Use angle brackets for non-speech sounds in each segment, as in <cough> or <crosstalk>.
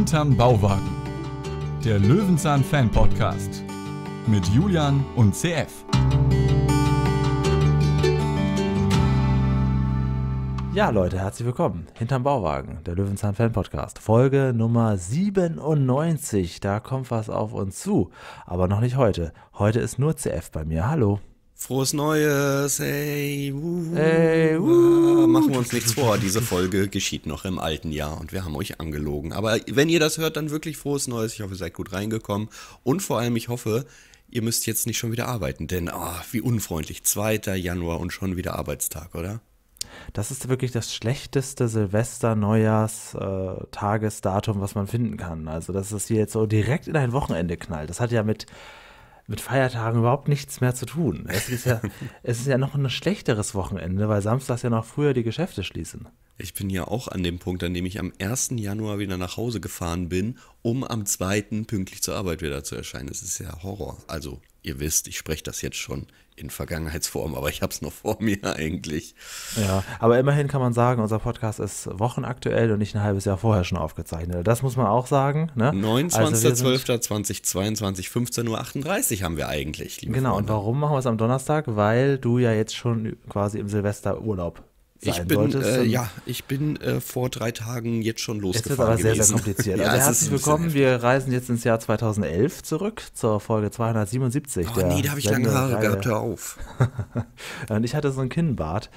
Hinterm Bauwagen. Der Löwenzahn Fan Podcast mit Julian und CF. Ja, Leute, herzlich willkommen. Hinterm Bauwagen, der Löwenzahn Fan Podcast. Folge Nummer 97. Da kommt was auf uns zu. Aber noch nicht heute. Heute ist nur CF bei mir. Hallo. Frohes Neues, hey, uh, Hey, uh. Machen wir uns nichts vor, diese Folge geschieht noch im alten Jahr und wir haben euch angelogen. Aber wenn ihr das hört, dann wirklich frohes Neues. Ich hoffe, ihr seid gut reingekommen und vor allem, ich hoffe, ihr müsst jetzt nicht schon wieder arbeiten, denn oh, wie unfreundlich, 2. Januar und schon wieder Arbeitstag, oder? Das ist wirklich das schlechteste Silvester-Neujahrs-Tagesdatum, was man finden kann. Also, dass es hier jetzt so direkt in ein Wochenende knallt. Das hat ja mit, mit Feiertagen überhaupt nichts mehr zu tun. Es ist, ja, <laughs> es ist ja noch ein schlechteres Wochenende, weil samstags ja noch früher die Geschäfte schließen. Ich bin ja auch an dem Punkt, an dem ich am 1. Januar wieder nach Hause gefahren bin, um am 2. pünktlich zur Arbeit wieder zu erscheinen. Das ist ja Horror. Also, ihr wisst, ich spreche das jetzt schon in Vergangenheitsform, aber ich habe es noch vor mir <laughs> eigentlich. Ja, aber immerhin kann man sagen, unser Podcast ist wochenaktuell und nicht ein halbes Jahr vorher schon aufgezeichnet. Das muss man auch sagen. Ne? Also wir sind- 29.12.2022, 15.38 Uhr haben wir eigentlich, Genau, und Freunde. warum machen wir es am Donnerstag? Weil du ja jetzt schon quasi im Silvesterurlaub sein Ich bin, solltest. äh, ja, ich bin äh, vor drei Tagen jetzt schon Jetzt wird losgefahren aber sehr, gewesen. sehr kompliziert. <laughs> ja, also es herzlich willkommen. Wir reisen jetzt ins Jahr 2011 zurück zur Folge 277. Oh nee, da habe ich lange Haare gehabt, hör auf. <laughs> Und ich hatte so ein Kinnbart.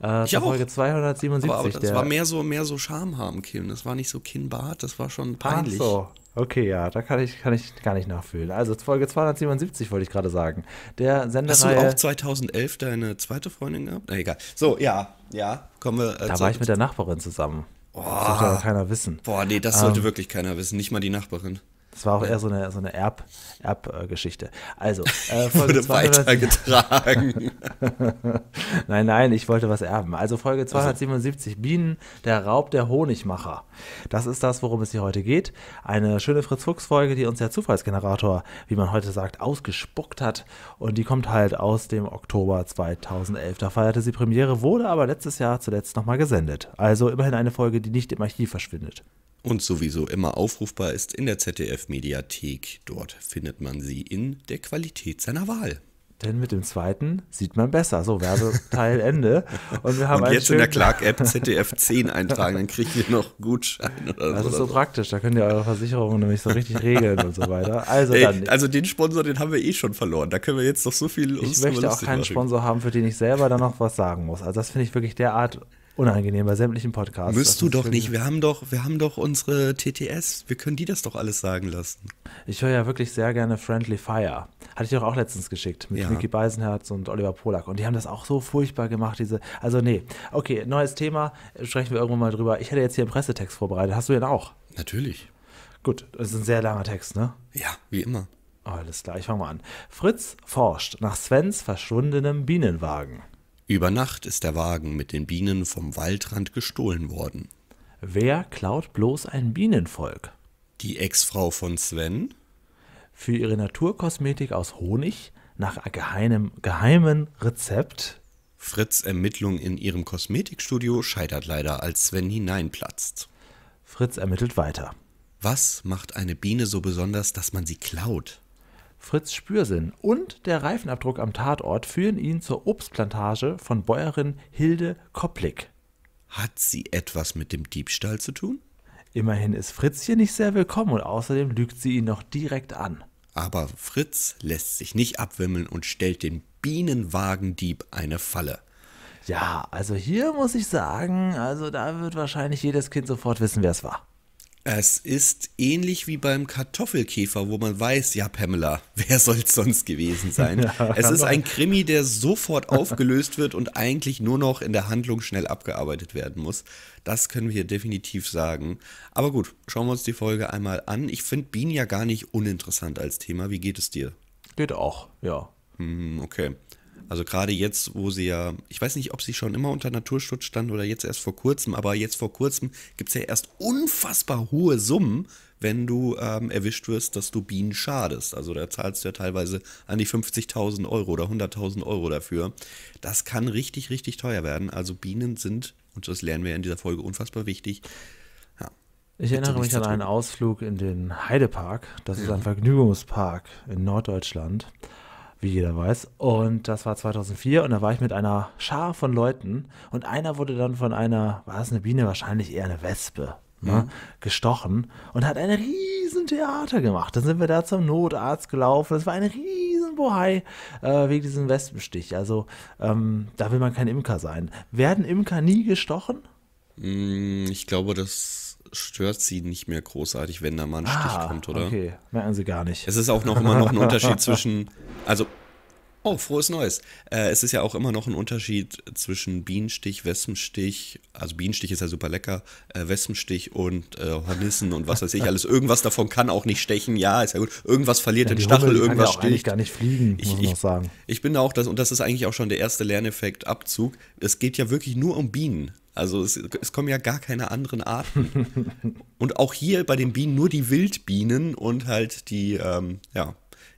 Äh, zur auch. Folge 277. Aber, aber das war mehr so, mehr so Schamhaaren, Kim. Das war nicht so Kinnbart, das war schon peinlich. Ach so. Okay, ja, da kann ich, kann ich gar nicht nachfühlen. Also Folge 277 wollte ich gerade sagen. Der Hast du auch 2011 deine zweite Freundin gehabt? Na egal. So, ja, ja, kommen wir. Äh, da war ich mit der Nachbarin zusammen. Das sollte aber keiner wissen. Boah, nee, das Ähm. sollte wirklich keiner wissen, nicht mal die Nachbarin. Das war auch eher so eine, so eine Erb, Erb-Geschichte. Also, äh, <laughs> Folge Wurde 200 weitergetragen. <laughs> Nein, nein, ich wollte was erben. Also Folge 277, Bienen, der Raub der Honigmacher. Das ist das, worum es hier heute geht. Eine schöne Fritz-Fuchs-Folge, die uns der Zufallsgenerator, wie man heute sagt, ausgespuckt hat. Und die kommt halt aus dem Oktober 2011. Da feierte sie Premiere, wurde aber letztes Jahr zuletzt nochmal gesendet. Also immerhin eine Folge, die nicht im Archiv verschwindet. Und sowieso immer aufrufbar ist in der ZDF-Mediathek. Dort findet man sie in der Qualität seiner Wahl. Denn mit dem zweiten sieht man besser. So, Werbeteil <laughs> Ende. Und wir haben Und jetzt in der Clark-App ZDF 10 <laughs> eintragen, dann kriegt ihr noch Gutschein oder Das so. ist so praktisch, da könnt ihr eure Versicherung nämlich so richtig regeln und so weiter. Also Ey, dann, also den Sponsor, den haben wir eh schon verloren. Da können wir jetzt doch so viel ich möchte auch keinen machen. Sponsor haben, für den ich selber dann noch was sagen muss. Also das finde ich wirklich derart unangenehm bei sämtlichen Podcasts. Müsst du doch nicht. Wir haben doch, wir haben doch unsere TTS. Wir können die das doch alles sagen lassen. Ich höre ja wirklich sehr gerne Friendly Fire. Hatte ich doch auch letztens geschickt mit Ja. Mickey Beisenherz und Oliver Polak. Und die haben das auch so furchtbar gemacht, diese. Also, nee. Okay, neues Thema. Sprechen wir irgendwann mal drüber. Ich hätte jetzt hier einen Pressetext vorbereitet. Hast du den auch? Natürlich. Gut, das ist ein sehr langer Text, ne? Ja, wie immer. Alles klar, ich fange mal an. Fritz forscht nach Svens verschwundenem Bienenwagen. Über Nacht ist der Wagen mit den Bienen vom Waldrand gestohlen worden. Wer klaut bloß ein Bienenvolk? Die Ex-Frau von Sven, Für ihre Naturkosmetik aus Honig nach geheimen, geheimen Rezept Fritz Ermittlung in ihrem Kosmetikstudio scheitert leider, als Sven hineinplatzt. Fritz ermittelt weiter. Was macht eine Biene so besonders, dass man sie klaut? Fritz Spürsinn und der Reifenabdruck am Tatort führen ihn zur Obstplantage von Bäuerin Hilde Koplik. Hat sie etwas mit dem Diebstahl zu tun? Immerhin ist Fritz hier nicht sehr willkommen und außerdem lügt sie ihn noch direkt an. Aber Fritz lässt sich nicht abwimmeln und stellt den Bienenwagendieb eine Falle. Ja, also hier muss ich sagen, also da wird wahrscheinlich jedes Kind sofort wissen, wer es war. Es ist ähnlich wie beim Kartoffelkäfer, wo man weiß, ja, Pamela, <laughs> wer soll es sonst gewesen sein? <laughs> es ist ein Krimi, der sofort <laughs> aufgelöst wird und eigentlich nur noch in der Handlung schnell abgearbeitet werden muss. Das können wir hier definitiv sagen. Aber gut, schauen wir uns die Folge einmal an. Ich finde Bienen ja gar nicht uninteressant als Thema. Wie geht es dir? Geht auch, ja. Hm, okay. Also gerade jetzt, wo sie ja, ich weiß nicht, ob sie schon immer unter Naturschutz stand oder jetzt erst vor kurzem, aber jetzt vor kurzem gibt es ja erst unfassbar hohe Summen, wenn du ähm, erwischt wirst, dass du Bienen schadest. Also da zahlst du ja teilweise an die 50.000 Euro oder 100.000 Euro dafür. Das kann richtig, richtig teuer werden. Also Bienen sind, und das lernen wir in dieser Folge, unfassbar wichtig. Ja. Ich erinnere mich an einen Ausflug in den Heidepark. Das ist ein Vergnügungspark in Norddeutschland, wie jeder weiß. Und das war 2004 und da war ich mit einer Schar von Leuten und einer wurde dann von einer, war es eine Biene, wahrscheinlich eher eine Wespe, ne, gestochen und hat ein riesen Theater gemacht. Dann sind wir da zum Notarzt gelaufen. Das war ein riesen Bohai äh, wegen diesem Wespenstich. Also ähm, da will man kein Imker sein. Werden Imker nie gestochen? Mm, Ich glaube, das stört sie nicht mehr großartig, wenn da mal ein Stich kommt, oder? Ah, Okay, merken sie gar nicht. Es ist auch noch immer noch ein Unterschied <laughs> zwischen, also, oh, frohes Neues. Äh, es ist ja auch immer noch ein Unterschied zwischen Bienenstich, Wespenstich, also Bienenstich ist ja super lecker, äh, Wespenstich und äh, Hornissen und was weiß ich <laughs> alles. Irgendwas davon kann auch nicht stechen, ja, ist ja gut. Irgendwas verliert Ja, den Stachel, Hummel kann irgendwas ja auch eigentlich sticht. gar nicht fliegen, muss man ich, sagen. Ich bin da auch das, und das ist eigentlich auch schon der erste Lerneffekt Abzug. Es geht ja wirklich nur um Bienen. Also es, es kommen ja gar keine anderen Arten. <laughs> und auch hier bei den Bienen nur die Wildbienen und halt die, ähm, ja,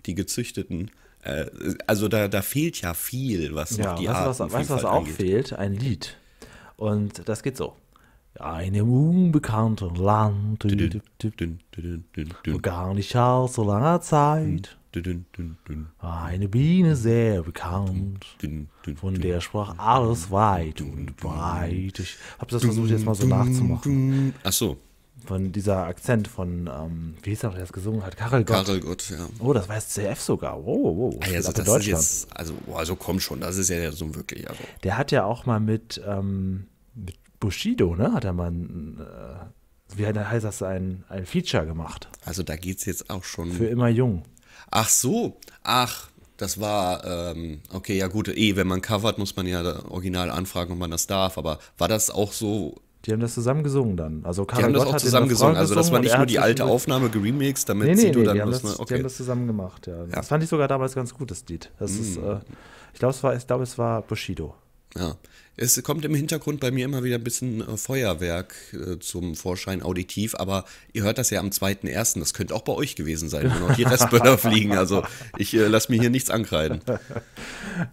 die gezüchteten. Äh, also da, da fehlt ja viel, was Ja, noch die weißt du, was, Arten weißt, du, was auch fehlt? Ein Lied. Und das geht so. Einem unbekannten Land, Dün, dün, dün, gar nicht allzu langer Zeit, eine Biene sehr bekannt. Von der sprach alles weit und breit. Ich habe das versucht jetzt mal so nachzumachen. Ach so, Von dieser Akzent von, ähm, wie hieß er, der das gesungen hat? Karel Gott. Karel Gott, ja. Oh, das war jetzt CF sogar. Oh, wow. Ah, also das ist jetzt, also, also komm schon, das ist ja so wirklich, also. Der hat ja auch mal mit, ähm, mit Bushido, ne? Hat er mal, ein, äh, wie heißt das, ein, ein Feature gemacht. Also da geht es jetzt auch schon. Für immer jung. Ach so, ach, das war, ähm, okay, ja gut, eh, wenn man covert, muss man ja original anfragen, ob man das darf, aber war das auch so, Die haben das zusammen gesungen dann. Also die Karel haben das Gott auch hat den zusammen gesungen, also das war nicht nur die alte Aufnahme geremixed, damit Nee, nee, Sido nee, dann die haben, das, man, die haben okay. das zusammen gemacht, ja. Das fand ich sogar damals ganz gut, das Lied. Das ist, äh, ich glaube, es war, ich glaube, es war Bushido. Ja. Es kommt im Hintergrund bei mir immer wieder ein bisschen äh, Feuerwerk äh, zum Vorschein auditiv, aber ihr hört das ja am 2.1., das könnte auch bei euch gewesen sein, wo noch die Restböller <laughs> fliegen, also ich äh, lasse mir hier nichts ankreiden.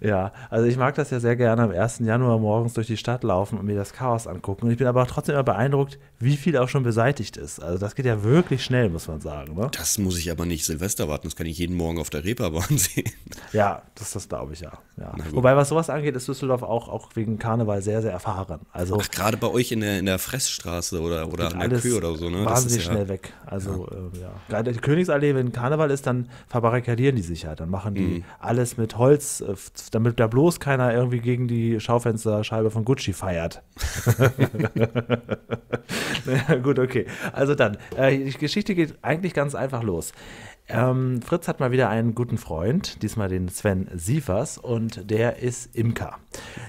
Ja, also ich mag das ja sehr gerne am 1. Januar morgens durch die Stadt laufen und mir das Chaos angucken. Und ich bin aber trotzdem immer beeindruckt, wie viel auch schon beseitigt ist. Also das geht ja wirklich schnell, muss man sagen. Ne? Das muss ich aber nicht Silvester warten, das kann ich jeden Morgen auf der Reeperbahn <laughs> sehen. Ja, das, das glaube ich ja. ja. Wobei, was sowas angeht, ist Düsseldorf auch, auch wegen Karneval sehr, sehr erfahren. Also Ach, gerade bei euch in der, in der Fressstraße oder, oder an der Kühe oder so, ne? Wahnsinnig ja, schnell weg. Also ja. ja. Gerade die Königsallee, wenn Karneval ist, dann verbarrikadieren die sich ja. Dann machen die Mhm. alles mit Holz, äh, damit da bloß keiner irgendwie gegen die Schaufensterscheibe von Gucci feiert. <laughs> <laughs> naja, gut, okay. Also dann, äh, die Geschichte geht eigentlich ganz einfach los. Ähm, Fritz hat mal wieder einen guten Freund, diesmal den Sven Sievers, und der ist Imker.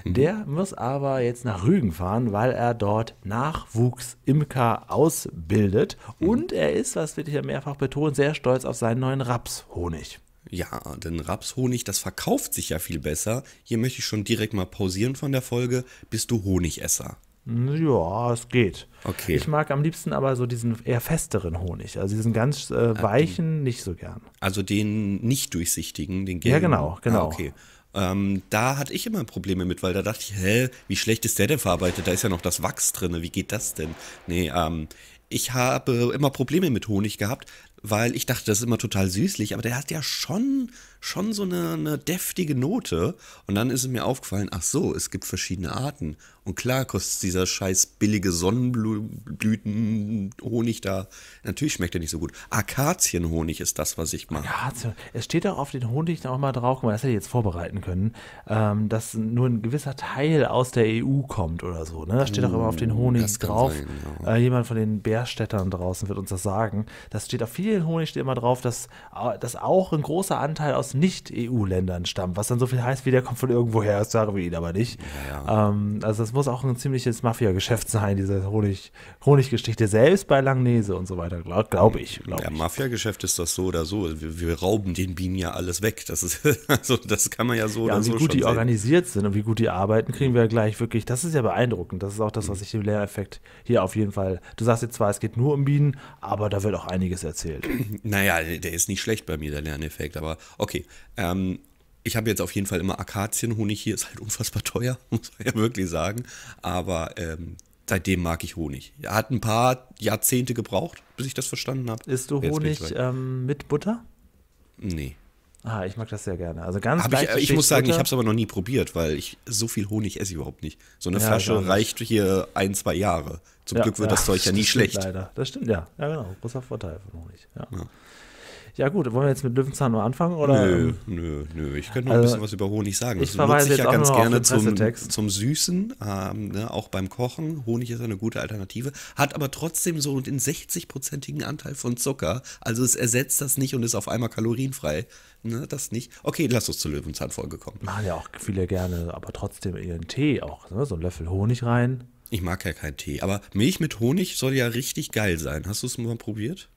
Der muss aber jetzt nach Rügen fahren, weil er dort Nachwuchs-Imker ausbildet. Und er ist, was will ich ja mehrfach betonen, sehr stolz auf seinen neuen Rapshonig. Ja, denn Rapshonig, das verkauft sich ja viel besser. Hier möchte ich schon direkt mal pausieren von der Folge. Bist du Honigesser? Ja, es geht. Okay. Ich mag am liebsten aber so diesen eher festeren Honig. Also diesen ganz äh, weichen nicht so gern. Also den nicht durchsichtigen, den gelben. Ja, genau, genau. Ah, okay. Ähm, da hatte ich immer Probleme mit, weil da dachte ich, hä, wie schlecht ist der denn verarbeitet? Da ist ja noch das Wachs drin, wie geht das denn? Nee, ähm, ich habe immer Probleme mit Honig gehabt, weil ich dachte, das ist immer total süßlich, aber der hat ja schon, schon so eine, eine deftige Note. Und dann ist es mir aufgefallen, ach so, es gibt verschiedene Arten. Und klar kostet dieser scheiß billige Sonnenblütenhonig da, natürlich schmeckt er nicht so gut. Akazienhonig ist das, was ich mache. Ja, so- es steht auch auf den Honig noch mal drauf, das hätte ich jetzt vorbereiten können, ähm, dass nur ein gewisser Teil aus der EU kommt oder so. Ne? Das steht auch immer auf den Honig das kann drauf. sein, äh, jemand von den Bärstädtern draußen wird uns das sagen. Das steht auf vielen Honig steht immer drauf, dass, äh, dass auch ein großer Anteil aus Nicht-EU-Ländern stammt, was dann so viel heißt, wie der kommt von irgendwoher, das sagen wir ihn aber nicht. Ähm, also das muss auch ein ziemliches Mafia-Geschäft sein, diese Honig, Honiggeschichte, selbst bei Langnese und so weiter, glaube glaub ich. Glaub Ja. Mafia-Geschäft ist das so oder so. Wir, wir rauben den Bienen ja alles weg. Das ist, <laughs> also das kann man ja so Ja, oder und wie so gut schon die sehen. organisiert sind und wie gut die arbeiten, kriegen wir gleich wirklich. Das ist ja beeindruckend. Das ist auch das, was ich im Lehreffekt hier auf jeden Fall. Du sagst jetzt zwar, es geht nur um Bienen, aber da wird auch einiges erzählt. <clears throat> Naja, der ist nicht schlecht bei mir, der Lerneffekt, aber okay. Ähm, ich habe jetzt auf jeden Fall immer Akazienhonig hier, <laughs> ist halt unfassbar teuer, <laughs> muss man ja wirklich sagen. Aber ähm, seitdem mag ich Honig. Er hat ein paar Jahrzehnte gebraucht, bis ich das verstanden habe. Isst du Honig ähm, mit Butter? Nee. Ah, ich mag das sehr gerne. Also ganz hab ich, ich muss sagen, ich habe es aber noch nie probiert, weil ich so viel Honig esse ich überhaupt nicht. So eine ja, Flasche reicht hier ein, zwei Jahre. Zum ja, Glück wird ja, das Zeug ja <laughs> nie schlecht. Leider. Das stimmt, ja. Ja, genau. Großer Vorteil von Honig. Ja. Ja gut, wollen wir jetzt mit Löwenzahn nur anfangen? Oder? Nö, nö, nö. Ich könnte noch also, ein bisschen was über Honig sagen. Das nutze ich ja ganz gerne zum, zum Süßen, ähm, ne, auch beim Kochen. Honig ist eine gute Alternative, hat aber trotzdem so den 60-prozentigen Anteil von Zucker. Also es ersetzt das nicht und ist auf einmal kalorienfrei. Ne, das nicht. Okay, lass uns zur Löwenzahnfolge kommen. Machen ja auch viele gerne, aber trotzdem ihren Tee auch. Ne? So ein Löffel Honig rein. Ich mag ja keinen Tee, aber Milch mit Honig soll ja richtig geil sein. Hast du es mal probiert?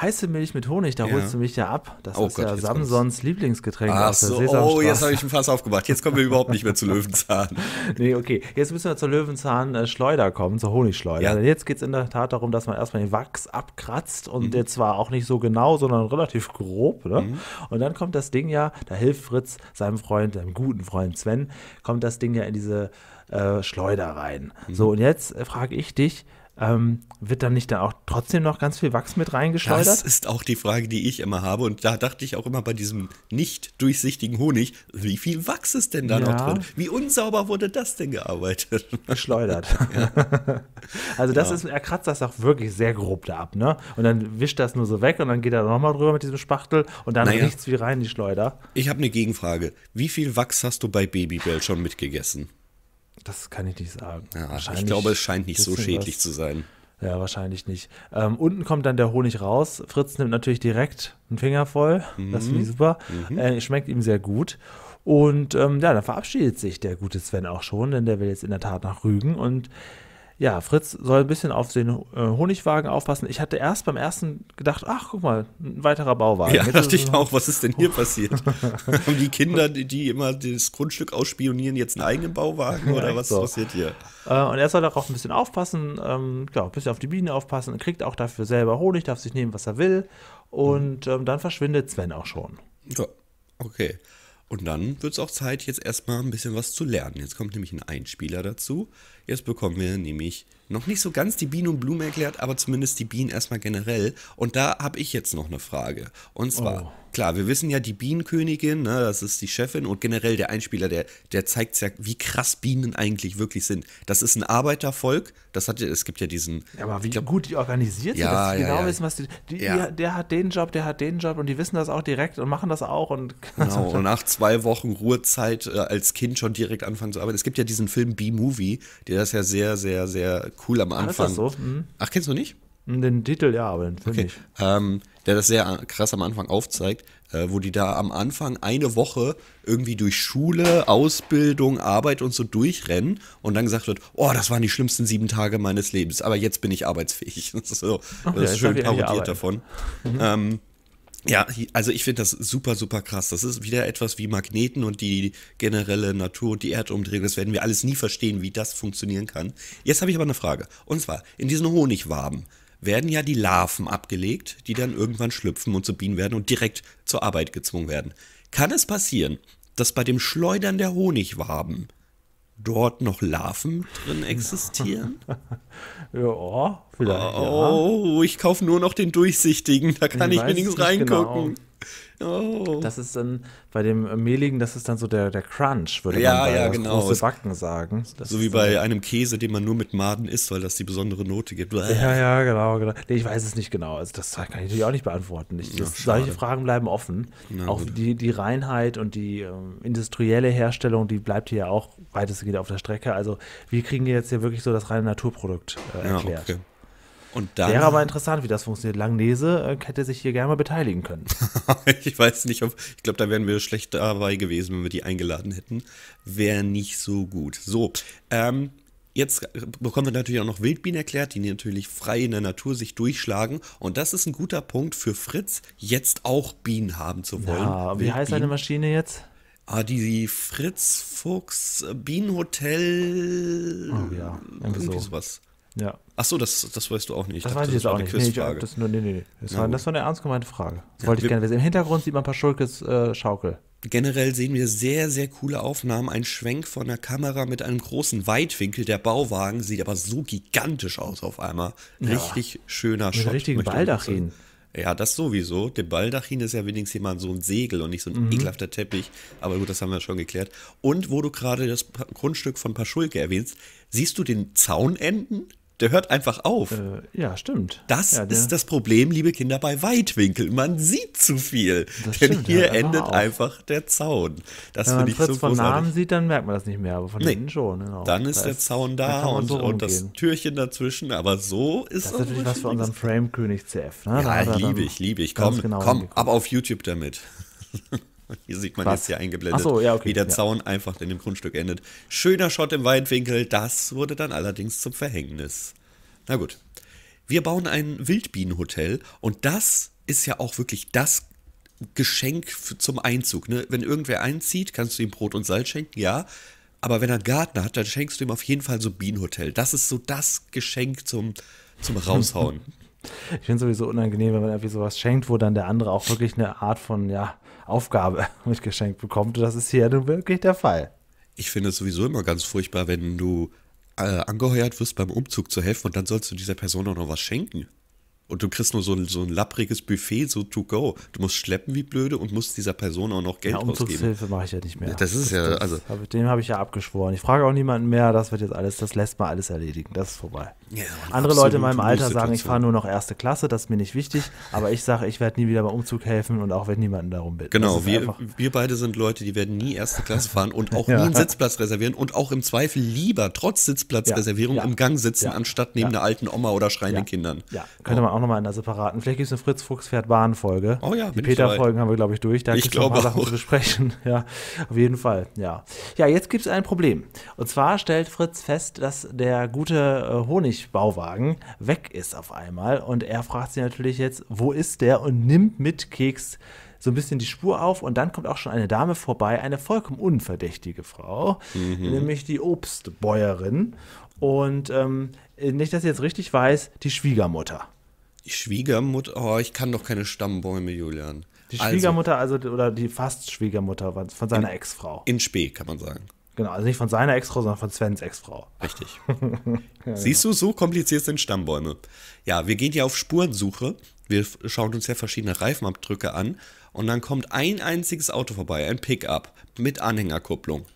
Heiße Milch mit Honig, da ja. holst du mich ja ab. Das oh ist Gott, ja Samsons Lieblingsgetränk Ach aus der so, Oh, jetzt habe ich ein Fass aufgemacht. Jetzt kommen wir überhaupt nicht mehr zu Löwenzahn. <laughs> nee, okay. Jetzt müssen wir zur Löwenzahn-Schleuder kommen, zur Honigschleuder. Ja. Denn jetzt geht es in der Tat darum, dass man erstmal den Wachs abkratzt und mhm. der zwar auch nicht so genau, sondern relativ grob. Ne? Mhm. Und dann kommt das Ding ja, da hilft Fritz seinem Freund, seinem guten Freund Sven, kommt das Ding ja in diese äh, Schleuder rein. Mhm. So, und jetzt äh, frage ich dich, ähm, wird dann nicht da auch trotzdem noch ganz viel Wachs mit reingeschleudert? Das ist auch die Frage, die ich immer habe. Und da dachte ich auch immer bei diesem nicht durchsichtigen Honig, wie viel Wachs ist denn da ja. noch drin? Wie unsauber wurde das denn gearbeitet? <laughs> Geschleudert. also das ja. ist, er kratzt das auch wirklich sehr grob da ab, ne? Und dann wischt das nur so weg und dann geht er nochmal drüber mit diesem Spachtel und dann naja. riecht's wie rein in die Schleuder. Ich habe eine Gegenfrage. Wie viel Wachs hast du bei Babybell schon mitgegessen? Das kann ich nicht sagen. Ja, ich glaube, es scheint nicht so schädlich was. zu sein. Ja, wahrscheinlich nicht. Ähm, unten kommt dann der Honig raus. Fritz nimmt natürlich direkt einen Finger voll. Mhm. Das finde ich super. Mhm. Äh, schmeckt ihm sehr gut. Und ähm, ja, dann verabschiedet sich der gute Sven auch schon, denn der will jetzt in der Tat nach Rügen. Und ja, Fritz soll ein bisschen auf den äh, Honigwagen aufpassen. Ich hatte erst beim ersten gedacht, ach, guck mal, ein weiterer Bauwagen. Ja, Jetzt dachte ich auch, was ist denn hier passiert? <laughs> Haben die Kinder, die, immer das Grundstück ausspionieren, jetzt einen eigenen Bauwagen oder ja, was so. passiert hier? Äh, und er soll darauf ein bisschen aufpassen, ähm, ja, ein bisschen auf die Biene aufpassen und kriegt auch dafür selber Honig, darf sich nehmen, was er will. Und ähm, dann verschwindet Sven auch schon. Ja, okay. Und dann wird es auch Zeit, jetzt erstmal ein bisschen was zu lernen. Jetzt kommt nämlich ein Einspieler dazu. Jetzt bekommen wir nämlich noch nicht so ganz die Bienen und Blumen erklärt, aber zumindest die Bienen erstmal generell. Und da habe ich jetzt noch eine Frage. Und zwar, oh. Klar, wir wissen ja, die Bienenkönigin, ne, das ist die Chefin und generell der Einspieler, der, der zeigt ja, wie krass Bienen eigentlich wirklich sind. Das ist ein Arbeitervolk, das hat es gibt ja diesen. Ja, aber wie glaub, gut die organisiert sind, ja, dass sie ja, genau ja. wissen, was die, die, ja. der hat den Job, der hat den Job und die wissen das auch direkt und machen das auch. Und, <laughs> genau, und nach zwei Wochen Ruhezeit äh, als Kind schon direkt anfangen zu arbeiten. Es gibt ja diesen Film B-Movie, der ist ja sehr, sehr, sehr cool am Anfang. Ist das so? Mhm. Ach, kennst du nicht? Den Titel ja, aber den Film okay. nicht. Ähm, der das sehr krass am Anfang aufzeigt, äh, wo die da am Anfang eine Woche irgendwie durch Schule, Ausbildung, Arbeit und so durchrennen und dann gesagt wird, oh, das waren die schlimmsten sieben Tage meines Lebens, aber jetzt bin ich arbeitsfähig. <laughs> Das ist, so, Ach, das ja, ist schön parodiert davon. <laughs> Mhm. Ähm, ja, also ich finde das super, super krass. Das ist wieder etwas wie Magneten und die generelle Natur und die Erdumdrehung. Das werden wir alles nie verstehen, wie das funktionieren kann. Jetzt habe ich aber eine Frage. Und zwar, in diesen Honigwaben werden ja die Larven abgelegt, die dann irgendwann schlüpfen und zu Bienen werden und direkt zur Arbeit gezwungen werden. Kann es passieren, dass bei dem Schleudern der Honigwaben dort noch Larven drin existieren? <laughs> ja, vielleicht. Oh, ja. ich kaufe nur noch den durchsichtigen, da kann ich, ich wenigstens reingucken. Genau. <laughs> Oh. Das ist dann bei dem mehligen, das ist dann so der, der Crunch, würde ja, man bei ja, genau. große Backen sagen. Das so wie bei einem Käse, den man nur mit Maden isst, weil das die besondere Note gibt. Ja, ja, genau, genau. Nee, ich weiß es nicht genau. Also das kann ich natürlich auch nicht beantworten. Ich, das, solche Fragen bleiben offen. Na, auch die, die Reinheit und die ähm, industrielle Herstellung, die bleibt hier auch weitestgehend auf der Strecke. Also wir kriegen jetzt hier wirklich so das reine Naturprodukt äh, erklärt. Ja, okay. Und dann, Wäre aber interessant, wie das funktioniert. Langnese äh, hätte sich hier gerne mal beteiligen können. <laughs> ich weiß nicht, ob, ich glaube, da wären wir schlecht dabei gewesen, wenn wir die eingeladen hätten. Wäre nicht so gut. So, ähm, Jetzt bekommen wir natürlich auch noch Wildbienen erklärt, die natürlich frei in der Natur sich durchschlagen. Und das ist ein guter Punkt für Fritz, jetzt auch Bienen haben zu wollen. Ja, wie heißt seine Maschine jetzt? Ah, die Fritz Fuchs Bienenhotel. Oh ja, irgendwie, irgendwie sowas. Ja. Ach so, das, das weißt du auch nicht. Das weiß ich jetzt auch nicht. Nee, ich, das, nee, nee, nee. Das, war, das war eine ernst gemeinte Frage. Das ja, wollte ich gerne wissen. Im Hintergrund sieht man ein paar Schulkes äh, Schaukel. Generell sehen wir sehr, sehr coole Aufnahmen. Ein Schwenk von der Kamera mit einem großen Weitwinkel. Der Bauwagen sieht aber so gigantisch aus auf einmal. Richtig ja. schöner Shot. Mit richtigen Baldachin. Ja, das sowieso. Der Baldachin ist ja wenigstens immer so ein Segel und nicht so ein mhm. ekelhafter Teppich. Aber gut, das haben wir schon geklärt. Und wo du gerade das Grundstück von Paschulke erwähnst, siehst du den Zaunenden? Der hört einfach auf. Äh, ja, stimmt. Das ja, ist das Problem, liebe Kinder, bei Weitwinkel. Man sieht zu viel. Das Denn stimmt, hier endet auf. einfach der Zaun. Das Wenn man Fritz so von Namen sieht, dann merkt man das nicht mehr, aber von nee. hinten schon. Genau. Dann ist da der Zaun da und, so und das Türchen dazwischen, aber so ist Das ist natürlich was für unseren Frame-König CF. Ne? Ja, liebe ich, liebe ich. Komm, genau komm, ab auf YouTube damit. <laughs> <laughs> Hier sieht man Was? jetzt hier eingeblendet, so, ja, okay. wie der ja. Zaun einfach in dem Grundstück endet. Schöner Shot im Weitwinkel, das wurde dann allerdings zum Verhängnis. Na gut. Wir bauen ein Wildbienenhotel und das ist ja auch wirklich das Geschenk zum Einzug. Ne? Wenn irgendwer einzieht, kannst du ihm Brot und Salz schenken, ja. Aber wenn er einen Garten hat, dann schenkst du ihm auf jeden Fall so ein Bienenhotel. Das ist so das Geschenk zum, zum Raushauen. <laughs> ich finde es sowieso unangenehm, wenn man irgendwie sowas schenkt, wo dann der andere auch wirklich eine Art von, ja, Aufgabe <laughs> mitgeschenkt bekommt. Und das ist hier nun wirklich der Fall. Ich finde es sowieso immer ganz furchtbar, wenn du äh, angeheuert wirst beim Umzug zu helfen und dann sollst du dieser Person auch noch was schenken. Und du kriegst nur so ein, so ein lappriges Buffet, so to go. Du musst schleppen wie blöde und musst dieser Person auch noch Geld ja, Umzugshilfe mache ich ja nicht mehr. Das ist das, ja, also. dem habe ich ja abgeschworen. Ich frage auch niemanden mehr, das wird jetzt alles, das lässt mal alles erledigen. Das ist vorbei. Ja, Andere Leute in meinem Alter sagen, ich fahre nur noch erste Klasse, das ist mir nicht wichtig. Aber ich sage, ich werde nie wieder beim Umzug helfen und auch wenn niemanden darum bitten. Genau, wir, wir beide sind Leute, die werden nie erste Klasse fahren und auch <laughs> ja. nie einen Sitzplatz reservieren und auch im Zweifel lieber trotz Sitzplatzreservierung ja. im Gang sitzen, anstatt neben einer alten Oma oder schreienden Kindern. Ja, könnte man auch nochmal in der separaten. Vielleicht gibt es eine Fritz Fuchs fährt Bahn-Folge. Oh ja, Die Peter-Folgen haben wir, glaube ich, durch. Da gibt es noch paar Sachen zu besprechen. <laughs> Ja, auf jeden Fall. Ja, ja jetzt gibt es ein Problem. Und zwar stellt Fritz fest, dass der gute äh, Honigbauwagen weg ist auf einmal. Und er fragt sich natürlich jetzt, wo ist der? Und nimmt mit Keks so ein bisschen die Spur auf und dann kommt auch schon eine Dame vorbei, eine vollkommen unverdächtige Frau, mhm. nämlich die Obstbäuerin. Und ähm, nicht, dass ich jetzt richtig weiß, die Schwiegermutter. Die Schwiegermutter, oh, ich kann doch keine Stammbäume, Julian. Die also Schwiegermutter, also, also oder die fast Schwiegermutter von seiner Ex-Frau. In Spee, kann man sagen. Genau, also nicht von seiner Ex-Frau, sondern von Svens Ex-Frau. Richtig. <laughs> ja, Siehst du, so kompliziert sind Stammbäume. Ja, wir gehen hier auf Spurensuche. Wir schauen uns ja verschiedene Reifenabdrücke an. Und dann kommt ein einziges Auto vorbei, ein Pickup mit Anhängerkupplung.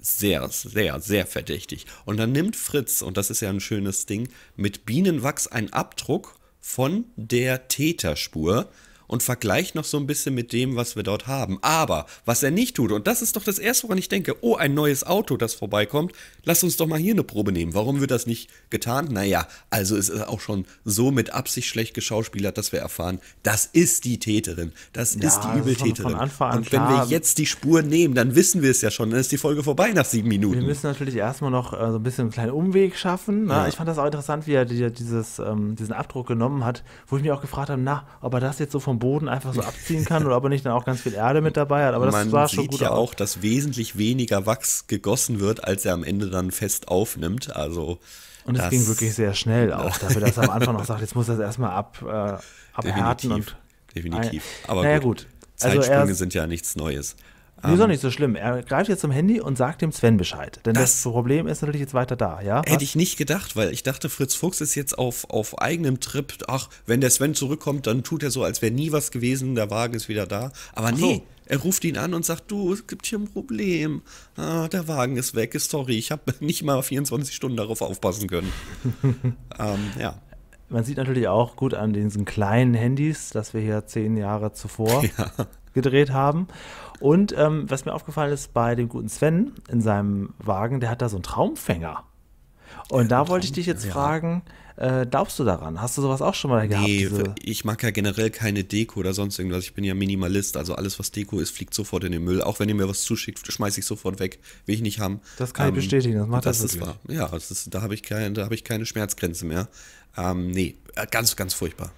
Sehr, sehr, sehr verdächtig. Und dann nimmt Fritz, und das ist ja ein schönes Ding, mit Bienenwachs einen Abdruck von der Täterspur und vergleicht noch so ein bisschen mit dem, was wir dort haben. Aber was er nicht tut, und das ist doch das Erste, woran ich denke, oh, ein neues Auto, das vorbeikommt, lass uns doch mal hier eine Probe nehmen. Warum wird das nicht getan? Naja, also es ist auch schon so mit Absicht schlecht geschauspielert, dass wir erfahren, das ist die Täterin, das ja, ist die Übeltäterin. Und wenn wir jetzt die Spur nehmen, dann wissen wir es ja schon, dann ist die Folge vorbei nach sieben Minuten. Wir müssen natürlich erstmal noch äh, so ein bisschen einen kleinen Umweg schaffen. Ne? Ja. Ich fand das auch interessant, wie er die, dieses, ähm, diesen Abdruck genommen hat, wo ich mich auch gefragt habe, na, ob er das jetzt so vom Boden einfach so <laughs> abziehen kann oder ob er nicht dann auch ganz viel Erde mit dabei hat. Aber das Man war schon gut. Ja auch, dass wesentlich weniger Wachs gegossen wird, als er am Ende dann fest aufnimmt. Also und es ging wirklich sehr schnell <laughs> auch, dafür, dass er am Anfang noch sagt, jetzt muss er es erstmal ab, äh, abhärten. Definitiv, definitiv. Aber naja, gut. gut. Also Zeitsprünge sind ja nichts Neues. Nee, ist auch nicht so schlimm. Er greift jetzt zum Handy und sagt dem Sven Bescheid. Denn das, das, Problem ist natürlich jetzt weiter da, ja? Hätte ich nicht gedacht, weil ich dachte, Fritz Fuchs ist jetzt auf, auf eigenem Trip. Ach, wenn der Sven zurückkommt, dann tut er so, als wäre nie was gewesen, der Wagen ist wieder da. Aber nee, so. er ruft ihn an und sagt, du, es gibt hier ein Problem. Ah, der Wagen ist weg, sorry, ich habe <laughs> nicht mal 24 Stunden darauf aufpassen können. <laughs> ähm, ja man sieht natürlich auch gut an diesen kleinen Handys, dass wir hier zehn Jahre zuvor <laughs> ja. Gedreht haben. Und ähm, was mir aufgefallen ist bei dem guten Sven in seinem Wagen, der hat da so einen Traumfänger. Und da wollte ich dich jetzt ja. fragen, äh, glaubst du daran? Hast du sowas auch schon mal gehabt? Nee, ich mag ja generell keine Deko oder sonst irgendwas. Ich bin ja Minimalist. Also alles, was Deko ist, fliegt sofort in den Müll. Auch wenn ihr mir was zuschickt, schmeiße ich sofort weg. Will ich nicht haben. Das kann ähm, ich bestätigen. Das macht das, das ist wahr. Ja, das ist, da habe ich, kein, hab ich keine Schmerzgrenze mehr. Ähm, nee, äh, ganz, ganz furchtbar.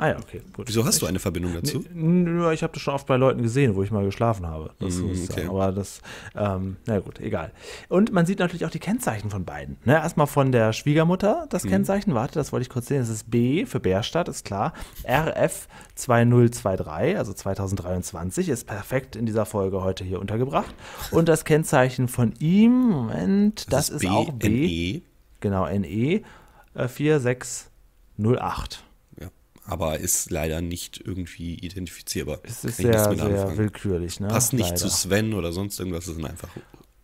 Ah ja, okay, gut. Wieso hast du eine Verbindung dazu? Nur, ich habe das schon oft bei Leuten gesehen, wo ich mal geschlafen habe. Das mm, okay. Aber das, ähm, na gut, egal. Und man sieht natürlich auch die Kennzeichen von beiden. Ne? Erstmal von der Schwiegermutter das mm. Kennzeichen. Warte, das wollte ich kurz sehen. Das ist B für Bärstadt, ist klar. RF 2023, also 2023, ist perfekt in dieser Folge heute hier untergebracht. Und das Kennzeichen von ihm, Moment, das, das ist, ist B, auch B. NE. Genau, NE äh, 4608 aber ist leider nicht irgendwie identifizierbar. Es ist sehr, sehr willkürlich. Ne? Passt nicht leider. zu Sven oder sonst irgendwas, es sind einfach